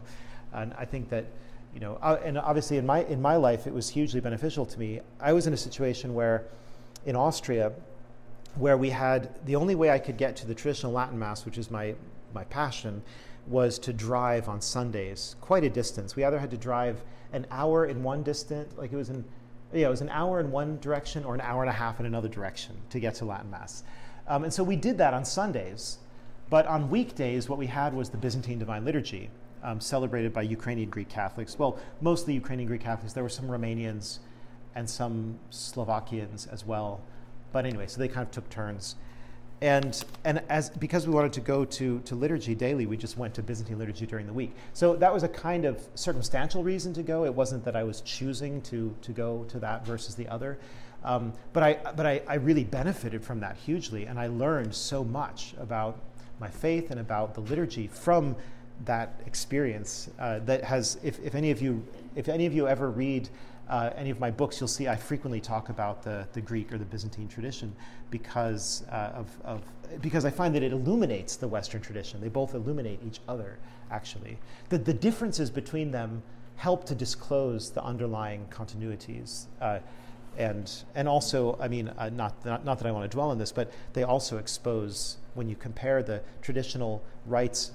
And I think that, you know, uh, and obviously in my, in my life, it was hugely beneficial to me. I was in a situation where in Austria, where we had the only way I could get to the traditional Latin Mass, which is my, my passion, was to drive on Sundays, quite a distance. We either had to drive an hour in one distance, like it was in, yeah, it was an hour in one direction or an hour and a half in another direction to get to Latin Mass. Um, and so we did that on Sundays. But on weekdays, what we had was the Byzantine Divine Liturgy, um, celebrated by Ukrainian Greek Catholics. Well, mostly Ukrainian Greek Catholics. There were some Romanians and some Slovakians as well. But anyway, so they kind of took turns. And, and as, because we wanted to go to, to liturgy daily, we just went to Byzantine liturgy during the week. So that was a kind of circumstantial reason to go. It wasn't that I was choosing to, to go to that versus the other. Um, but I, but I, I really benefited from that hugely, and I learned so much about my faith and about the liturgy from that experience uh, that has, if, if, any of you, if any of you ever read uh, any of my books, you'll see I frequently talk about the, the Greek or the Byzantine tradition because, uh, of, of, because I find that it illuminates the Western tradition. They both illuminate each other, actually. The, the differences between them help to disclose the underlying continuities. Uh, and, and also, I mean, uh, not, not, not that I want to dwell on this, but they also expose, when you compare the traditional rites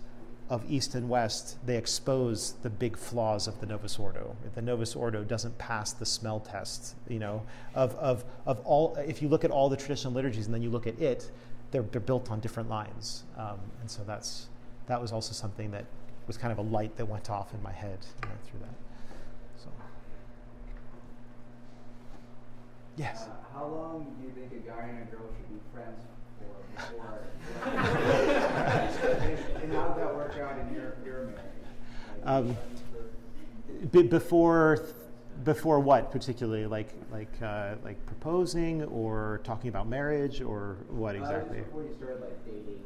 of East and West, they expose the big flaws of the Novus Ordo. The Novus Ordo doesn't pass the smell test, you know, of, of, of all, if you look at all the traditional liturgies and then you look at it, they're, they're built on different lines. Um, and so that's, that was also something that was kind of a light that went off in my head you know, through that. So. Yes? Uh, how long do you think a guy and a girl should be friends? And how did that work out in your, your marriage? Um, b- before, before what particularly? Like, like, uh, like proposing or talking about marriage or what exactly? Uh, before you started like dating.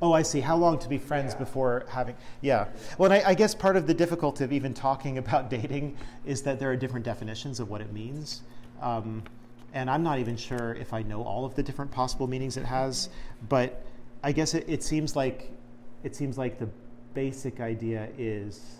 Oh, I see. How long to be friends Yeah. before having? Yeah. Well, and I, I guess part of the difficulty of even talking about dating is that there are different definitions of what it means. Um, and I'm not even sure if I know all of the different possible meanings it has, but I guess it, it seems like it seems like the basic idea is.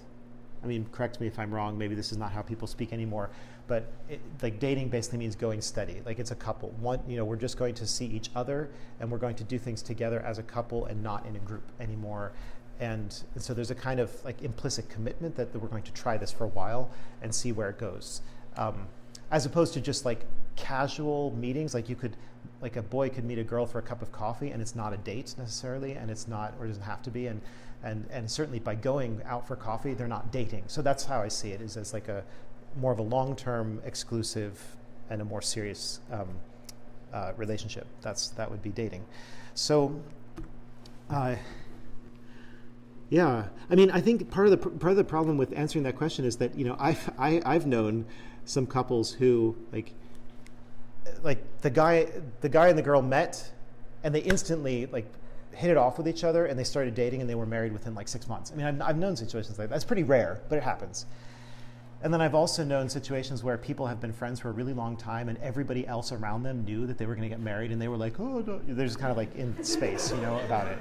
I mean, correct me if I'm wrong. Maybe this is not how people speak anymore, but it, like dating basically means going steady. Like it's a couple. One, you know, we're just going to see each other, and we're going to do things together as a couple and not in a group anymore. And, and so there's a kind of like implicit commitment that, that we're going to try this for a while and see where it goes, um, as opposed to just like casual meetings. Like you could, like a boy could meet a girl for a cup of coffee, and it's not a date necessarily, and it's not or doesn't have to be. And and and certainly by going out for coffee, they're not dating. So that's how I see it, is as like a more of a long-term exclusive and a more serious um, uh, relationship. That's that would be dating. So. Uh, yeah, I mean, I think part of the part of the problem with answering that question is that you know I've I, I've known some couples who like like the guy the guy and the girl met and they instantly like hit it off with each other and they started dating and they were married within like six months. I mean, I've, I've known situations like that. That's pretty rare, but it happens. And then I've also known situations where people have been friends for a really long time, and everybody else around them knew that they were going to get married, and they were like, "Oh, no. they're just kind of like in space, you know, about it."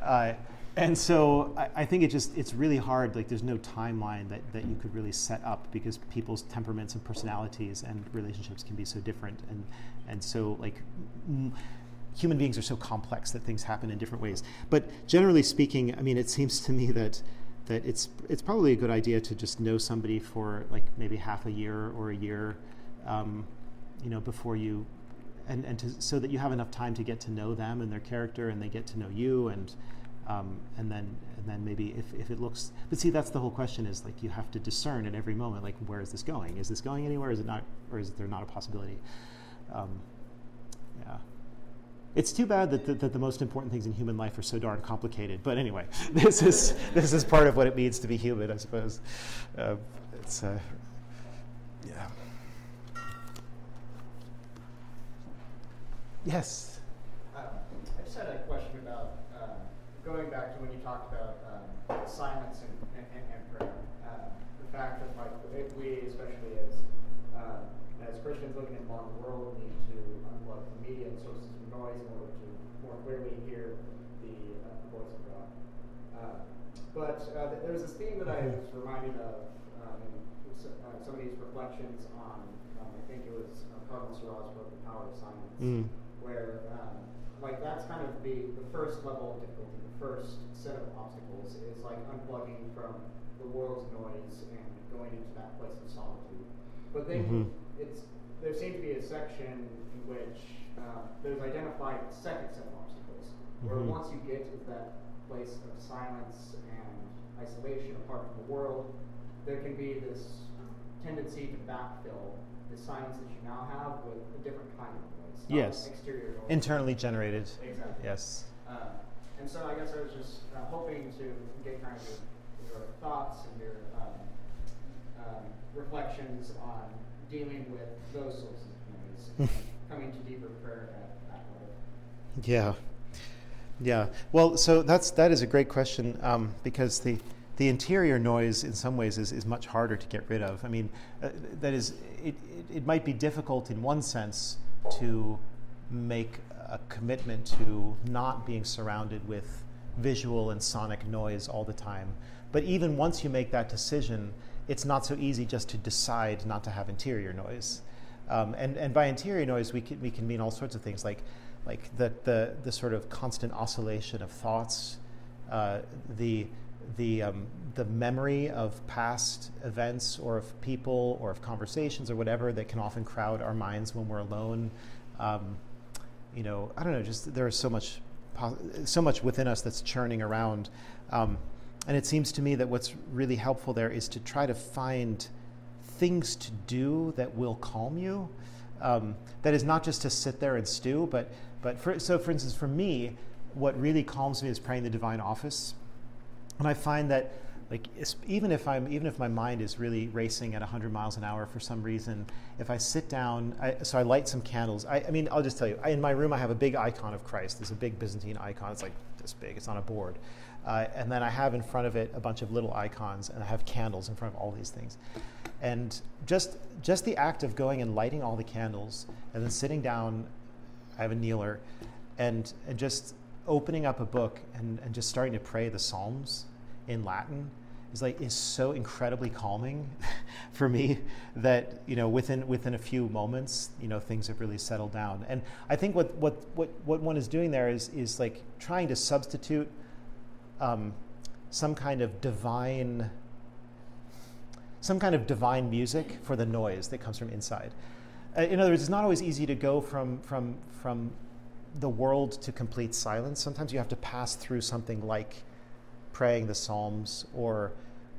Uh, and so I, I think it just it's really hard. Like, there's no timeline that, that you could really set up because people's temperaments and personalities and relationships can be so different, and and so like. m- Human beings are so complex that things happen in different ways. But generally speaking, I mean, it seems to me that that it's it's probably a good idea to just know somebody for like maybe half a year or a year, um, you know, before you, and and to, so that you have enough time to get to know them and their character, and they get to know you, and um, and then and then maybe if, if it looks, but see, that's the whole question is like you have to discern at every moment, like where is this going? Is this going anywhere? Is it not, or is there not a possibility? Um, yeah. It's too bad that the, that the most important things in human life are so darn complicated. But anyway, this is this is part of what it means to be human, I suppose. Uh, it's uh, yeah. Yes. Um, I just had a question going back to when you talked about um, silence and, and, and, prayer, uh, the fact that like if we, especially as uh, as Christians looking at the modern world, need to unplug the media and sources of noise in order to more clearly hear the uh, voice of God. Uh, but uh, th- there's this theme that I was reminded of um, in uh, some of these reflections on, um, I think it was uh, Cardinal Sarah's book, The Power of Silence, Mm. where um, like that's kind of the, the first level of difficulty, the first set of obstacles is like unplugging from the world's noise and going into that place of solitude. But then Mhm. it's there seems to be a section in which uh, there's identified a second set of obstacles, where Mhm. once you get to that place of silence and isolation apart from the world, there can be this tendency to backfill the silence that you now have with a different kind of Yes. Exterior noise. Internally generated. Exactly. Yes. Uh, and so I guess I was just uh, hoping to get kind of your, your thoughts and your um, um, reflections on dealing with those sources of noise, coming to deeper prayer at that level. Yeah, yeah. Well, so that's that is a great question um, because the the interior noise, in some ways, is, is much harder to get rid of. I mean, uh, that is, it, it, it might be difficult in one sense to make a commitment to not being surrounded with visual and sonic noise all the time. But even once you make that decision, it's not so easy just to decide not to have interior noise. Um, and, and by interior noise, we can, we can mean all sorts of things like, like the, the, the sort of constant oscillation of thoughts, uh, the, the, um, the memory of past events or of people or of conversations or whatever that can often crowd our minds when we're alone. Um, you know, I don't know, just there is so much, so much within us that's churning around. Um, and it seems to me that what's really helpful there is to try to find things to do that will calm you. Um, that is not just to sit there and stew, but, but for, so for instance, for me, what really calms me is praying the divine office. And I find that like even if I'm even if my mind is really racing at 100 miles an hour for some reason, if I sit down, I, so I light some candles. I, I mean, I'll just tell you, I, in my room I have a big icon of Christ. There's a big Byzantine icon. It's like this big. It's on a board, uh, and then I have in front of it a bunch of little icons, and I have candles in front of all these things. And just just the act of going and lighting all the candles, and then sitting down, I have a kneeler, and and just opening up a book and, and just starting to pray the Psalms in Latin is like is so incredibly calming for me that you know within within a few moments you know things have really settled down and I think what what what, what one is doing there is is like trying to substitute um, some kind of divine some kind of divine music for the noise that comes from inside. Uh, in other words, it's not always easy to go from from from the world to complete silence. Sometimes you have to pass through something like praying the Psalms or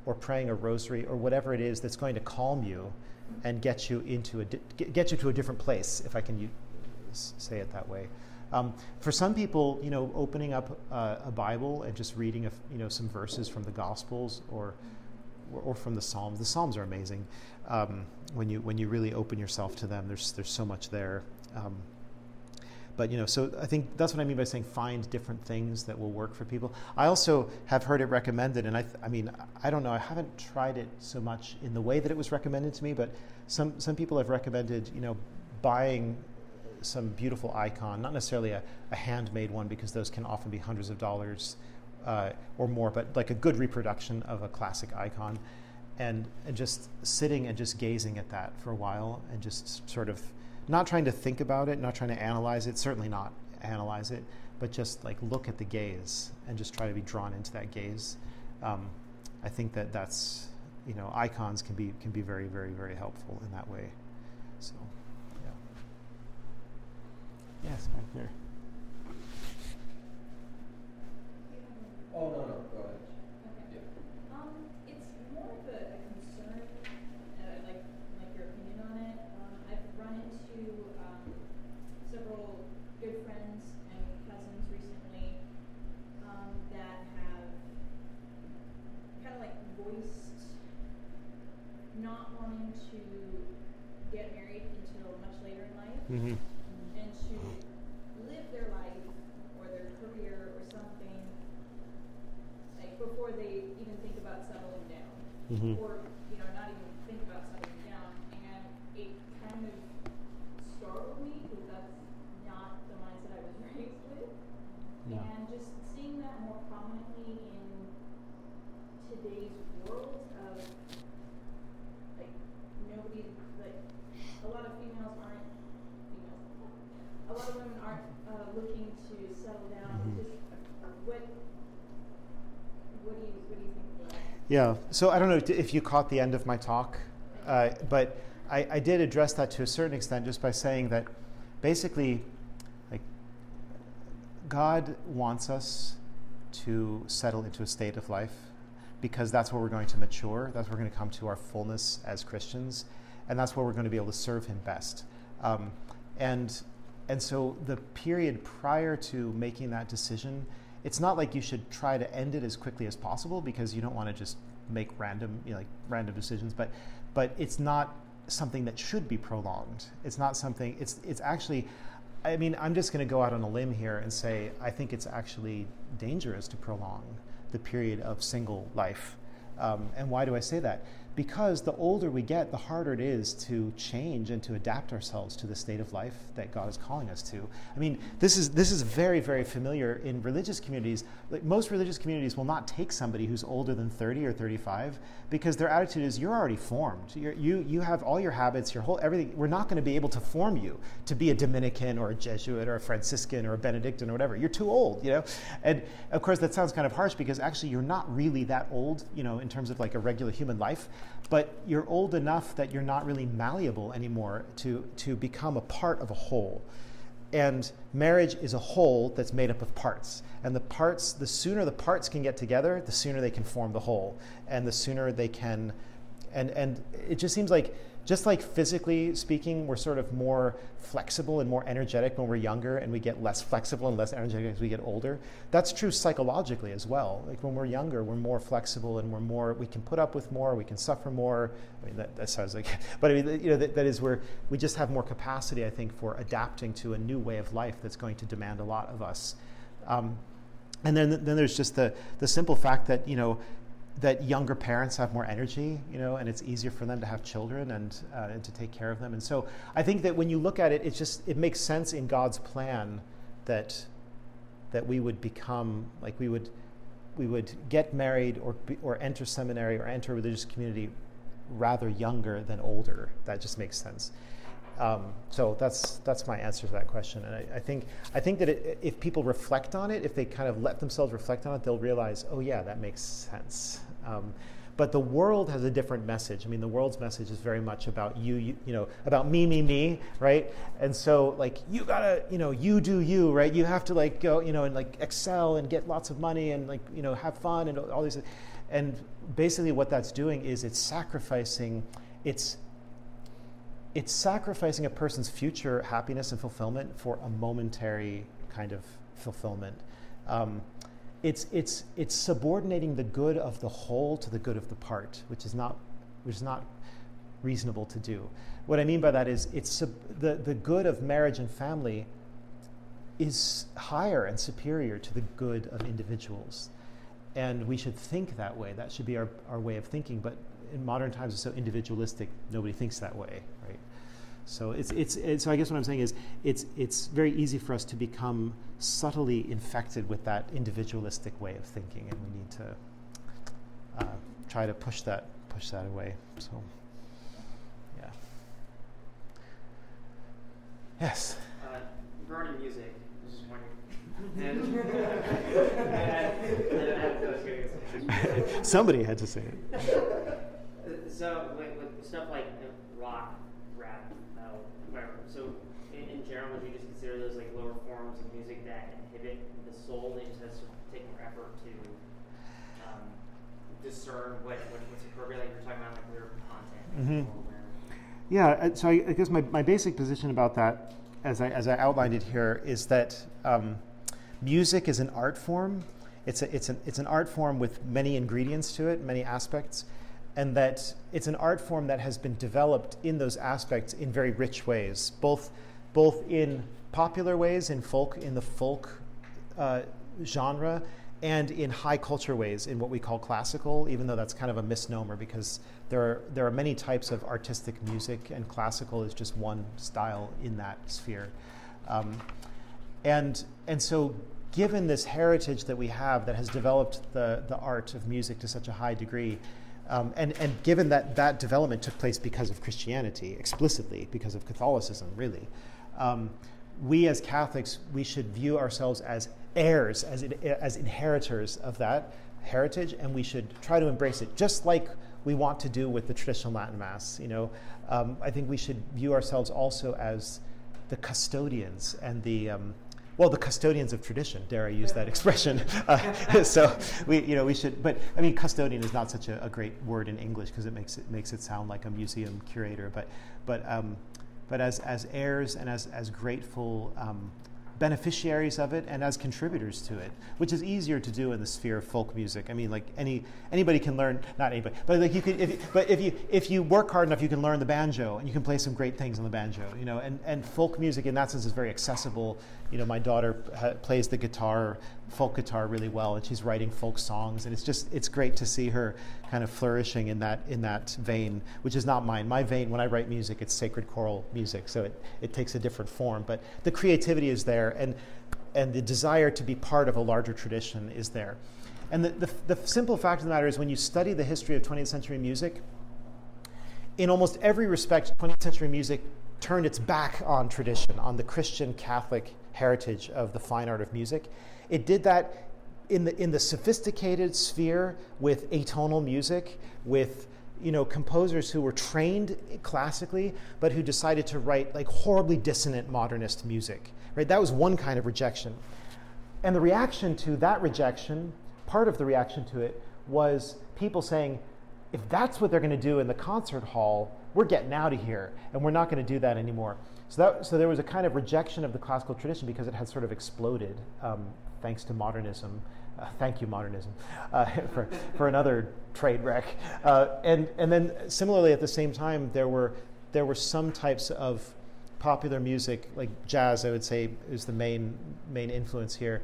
or praying a rosary or whatever it is that's going to calm you and get you into a di- get you to a different place, if I can u- say it that way. Um, for some people, you know, opening up uh, a Bible and just reading, a you know, some verses from the Gospels or or, or from the Psalms. The Psalms are amazing. Um, when you when you really open yourself to them, there's there's so much there. Um, but you know, so I think that's what I mean by saying find different things that will work for people. I also have heard it recommended, and I, th- I mean, I don't know, I haven't tried it so much in the way that it was recommended to me, but some some people have recommended, you know, buying some beautiful icon, not necessarily a, a handmade one because those can often be hundreds of dollars uh, or more, but like a good reproduction of a classic icon, and, and just sitting and just gazing at that for a while and just sort of not trying to think about it, not trying to analyze it, certainly not analyze it, but just like look at the gaze and just try to be drawn into that gaze. Um, I think that that's you know icons can be can be very very very helpful in that way. So yeah. Yes, back there. Oh, no, no, go ahead. Okay. Yeah. Um, it's more of a, not wanting to get married until much later in life mm-hmm. and to live their life or their career or something like before they even think about settling down mm-hmm. or Yeah. So I don't know if you caught the end of my talk, uh, but I, I did address that to a certain extent just by saying that basically, like, God wants us to settle into a state of life because that's where we're going to mature. That's where we're going to come to our fullness as Christians, and that's where we're going to be able to serve Him best. Um, and and so the period prior to making that decision, it's not like you should try to end it as quickly as possible because you don't want to just make random you know, like random decisions. But but it's not something that should be prolonged. It's not something. It's it's actually. I mean, I'm just going to go out on a limb here and say I think it's actually dangerous to prolong the period of single life. Um, and why do I say that? Because the older we get, the harder it is to change and to adapt ourselves to the state of life that God is calling us to. I mean, this is this is very very familiar in religious communities. Like most religious communities will not take somebody who's older than 30 or 35 because their attitude is you're already formed. You're, you you have all your habits, your whole everything. We're not going to be able to form you to be a Dominican or a Jesuit or a Franciscan or a Benedictine or whatever. You're too old, you know. And of course, that sounds kind of harsh because actually you're not really that old, you know, in terms of like a regular human life but you're old enough that you're not really malleable anymore to, to become a part of a whole. And marriage is a whole that's made up of parts. And the parts, the sooner the parts can get together, the sooner they can form the whole. And the sooner they can, and, and it just seems like, just like physically speaking, we're sort of more flexible and more energetic when we're younger, and we get less flexible and less energetic as we get older. That's true psychologically as well. Like when we're younger, we're more flexible and we're more, we can put up with more, we can suffer more. I mean, that, that sounds like, but I mean, you know, that, that is where we just have more capacity, I think, for adapting to a new way of life that's going to demand a lot of us. Um, and then, then there's just the, the simple fact that, you know, that younger parents have more energy, you know, and it's easier for them to have children and, uh, and to take care of them. And so I think that when you look at it, it just it makes sense in God's plan that that we would become like we would we would get married or or enter seminary or enter a religious community rather younger than older. That just makes sense. Um, so that's that's my answer to that question, and I, I think I think that it, if people reflect on it, if they kind of let themselves reflect on it, they'll realize, oh yeah, that makes sense. Um, but the world has a different message. I mean, the world's message is very much about you, you, you know, about me, me, me, right? And so, like, you gotta, you know, you do you, right? You have to like go, you know, and like excel and get lots of money and like, you know, have fun and all these. And basically, what that's doing is it's sacrificing, it's it's sacrificing a person's future happiness and fulfillment for a momentary kind of fulfillment. Um, it's, it's, it's subordinating the good of the whole to the good of the part, which is not, which is not reasonable to do. What I mean by that is it's sub, the, the good of marriage and family is higher and superior to the good of individuals. And we should think that way. That should be our, our way of thinking. But in modern times, it's so individualistic, nobody thinks that way? So it's, it's, it's, so I guess what I'm saying is it's, it's very easy for us to become subtly infected with that individualistic way of thinking, and we need to uh, try to push that push that away. So, yeah. Yes. Uh, regarding music, I was just wondering. and, and, and, Somebody had to say it. So, like, with stuff like rock, whatever. So, in, in general, would you just consider those like lower forms of music that inhibit the soul? They just has to take more effort to um, discern what, what what's appropriate. Like you're talking about, like lyrical content. Mhm. Yeah, uh, so I, I guess my, my basic position about that, as I, as I outlined it here, is that um, music is an art form. It's, a, it's, an, it's an art form with many ingredients to it, many aspects, and that it's an art form that has been developed in those aspects in very rich ways, both, both in popular ways, in folk, in the folk uh, genre, and in high culture ways in what we call classical, even though that's kind of a misnomer because there are, there are many types of artistic music, and classical is just one style in that sphere. Um, and, and so, given this heritage that we have that has developed the, the art of music to such a high degree, um, and, and given that that development took place because of Christianity, explicitly, because of Catholicism, really, um, we as Catholics, we should view ourselves as heirs, as, as inheritors of that heritage, and we should try to embrace it, just like we want to do with the traditional Latin Mass. You know, um, I think we should view ourselves also as the custodians and the um, well, the custodians of tradition. Dare I use that expression? Uh, so we, you know, we should. But I mean, custodian is not such a, a great word in English because it makes it makes it sound like a museum curator. But but um, but as as heirs and as as grateful um, beneficiaries of it and as contributors to it, which is easier to do in the sphere of folk music. I mean, like any anybody can learn, not anybody, but like you could, if, but if you if you work hard enough, you can learn the banjo and you can play some great things on the banjo. You know, and and folk music in that sense is very accessible. You know, my daughter ha- plays the guitar, folk guitar, really well, and she's writing folk songs, and it's just it's great to see her kind of flourishing in that in that vein, which is not mine. My vein, when I write music, it's sacred choral music, so it it takes a different form, but the creativity is there and, and the desire to be part of a larger tradition is there. And the, the, the simple fact of the matter is, when you study the history of 20th century music, in almost every respect, 20th century music turned its back on tradition, on the Christian Catholic heritage of the fine art of music. It did that in the, in the sophisticated sphere with atonal music, with you know, composers who were trained classically, but who decided to write like horribly dissonant modernist music. Right? That was one kind of rejection. And the reaction to that rejection, part of the reaction to it, was people saying, if that's what they're going to do in the concert hall, we're getting out of here, and we're not going to do that anymore. So, that, so there was a kind of rejection of the classical tradition because it had sort of exploded um, thanks to modernism uh, thank you, modernism, uh, for, for another trade wreck. Uh, and, and then similarly, at the same time, there were, there were some types of popular music, like jazz, I would say, is the main, main influence here,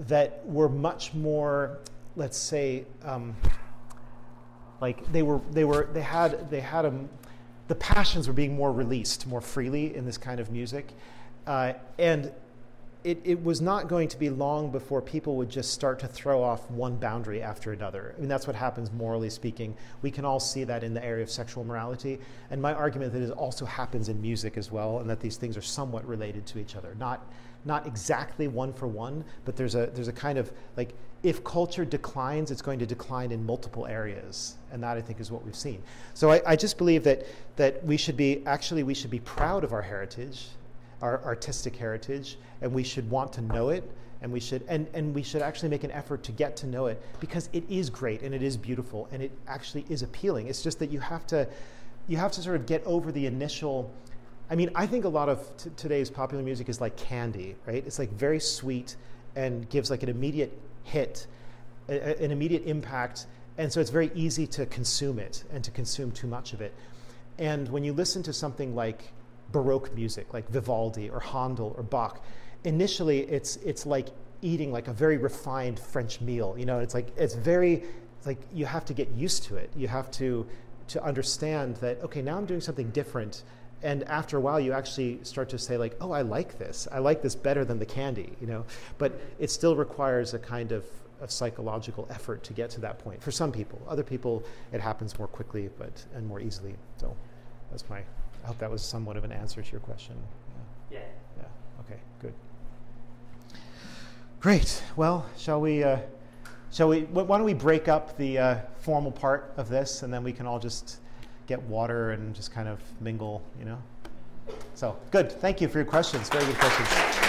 that were much more, let's say, um, like they were, they were, they had, they had a, the passions were being more released more freely in this kind of music. Uh, and it, it was not going to be long before people would just start to throw off one boundary after another. I mean, that's what happens morally speaking. We can all see that in the area of sexual morality. And my argument that it also happens in music as well, and that these things are somewhat related to each other. Not, not exactly one for one, but there's a, there's a kind of like, if culture declines, it's going to decline in multiple areas. And that, I think, is what we've seen. So I, I just believe that, that we should be, actually, we should be proud of our heritage our artistic heritage, and we should want to know it, and we should and, and we should actually make an effort to get to know it because it is great and it is beautiful and it actually is appealing. It's just that you have to you have to sort of get over the initial I mean, I think a lot of t- today's popular music is like candy, right? It's like very sweet and gives like an immediate hit, a, an immediate impact, and so it's very easy to consume it and to consume too much of it. And when you listen to something like Baroque music like Vivaldi or Handel or Bach, initially it's, it's like eating like a very refined French meal. You know, it's like, it's very, like you have to get used to it. You have to, to understand that, okay, now I'm doing something different. And after a while, you actually start to say, like, oh, I like this. I like this better than the candy, you know? But it still requires a kind of, of psychological effort to get to that point for some people. Other people, it happens more quickly but, and more easily. So that's my I hope that was somewhat of an answer to your question. Yeah. Yeah. Okay. Good. Great. Well, shall we? Uh, shall we? Why don't we break up the uh, formal part of this, and then we can all just get water and just kind of mingle. You know. So good. Thank you for your questions. Very good questions.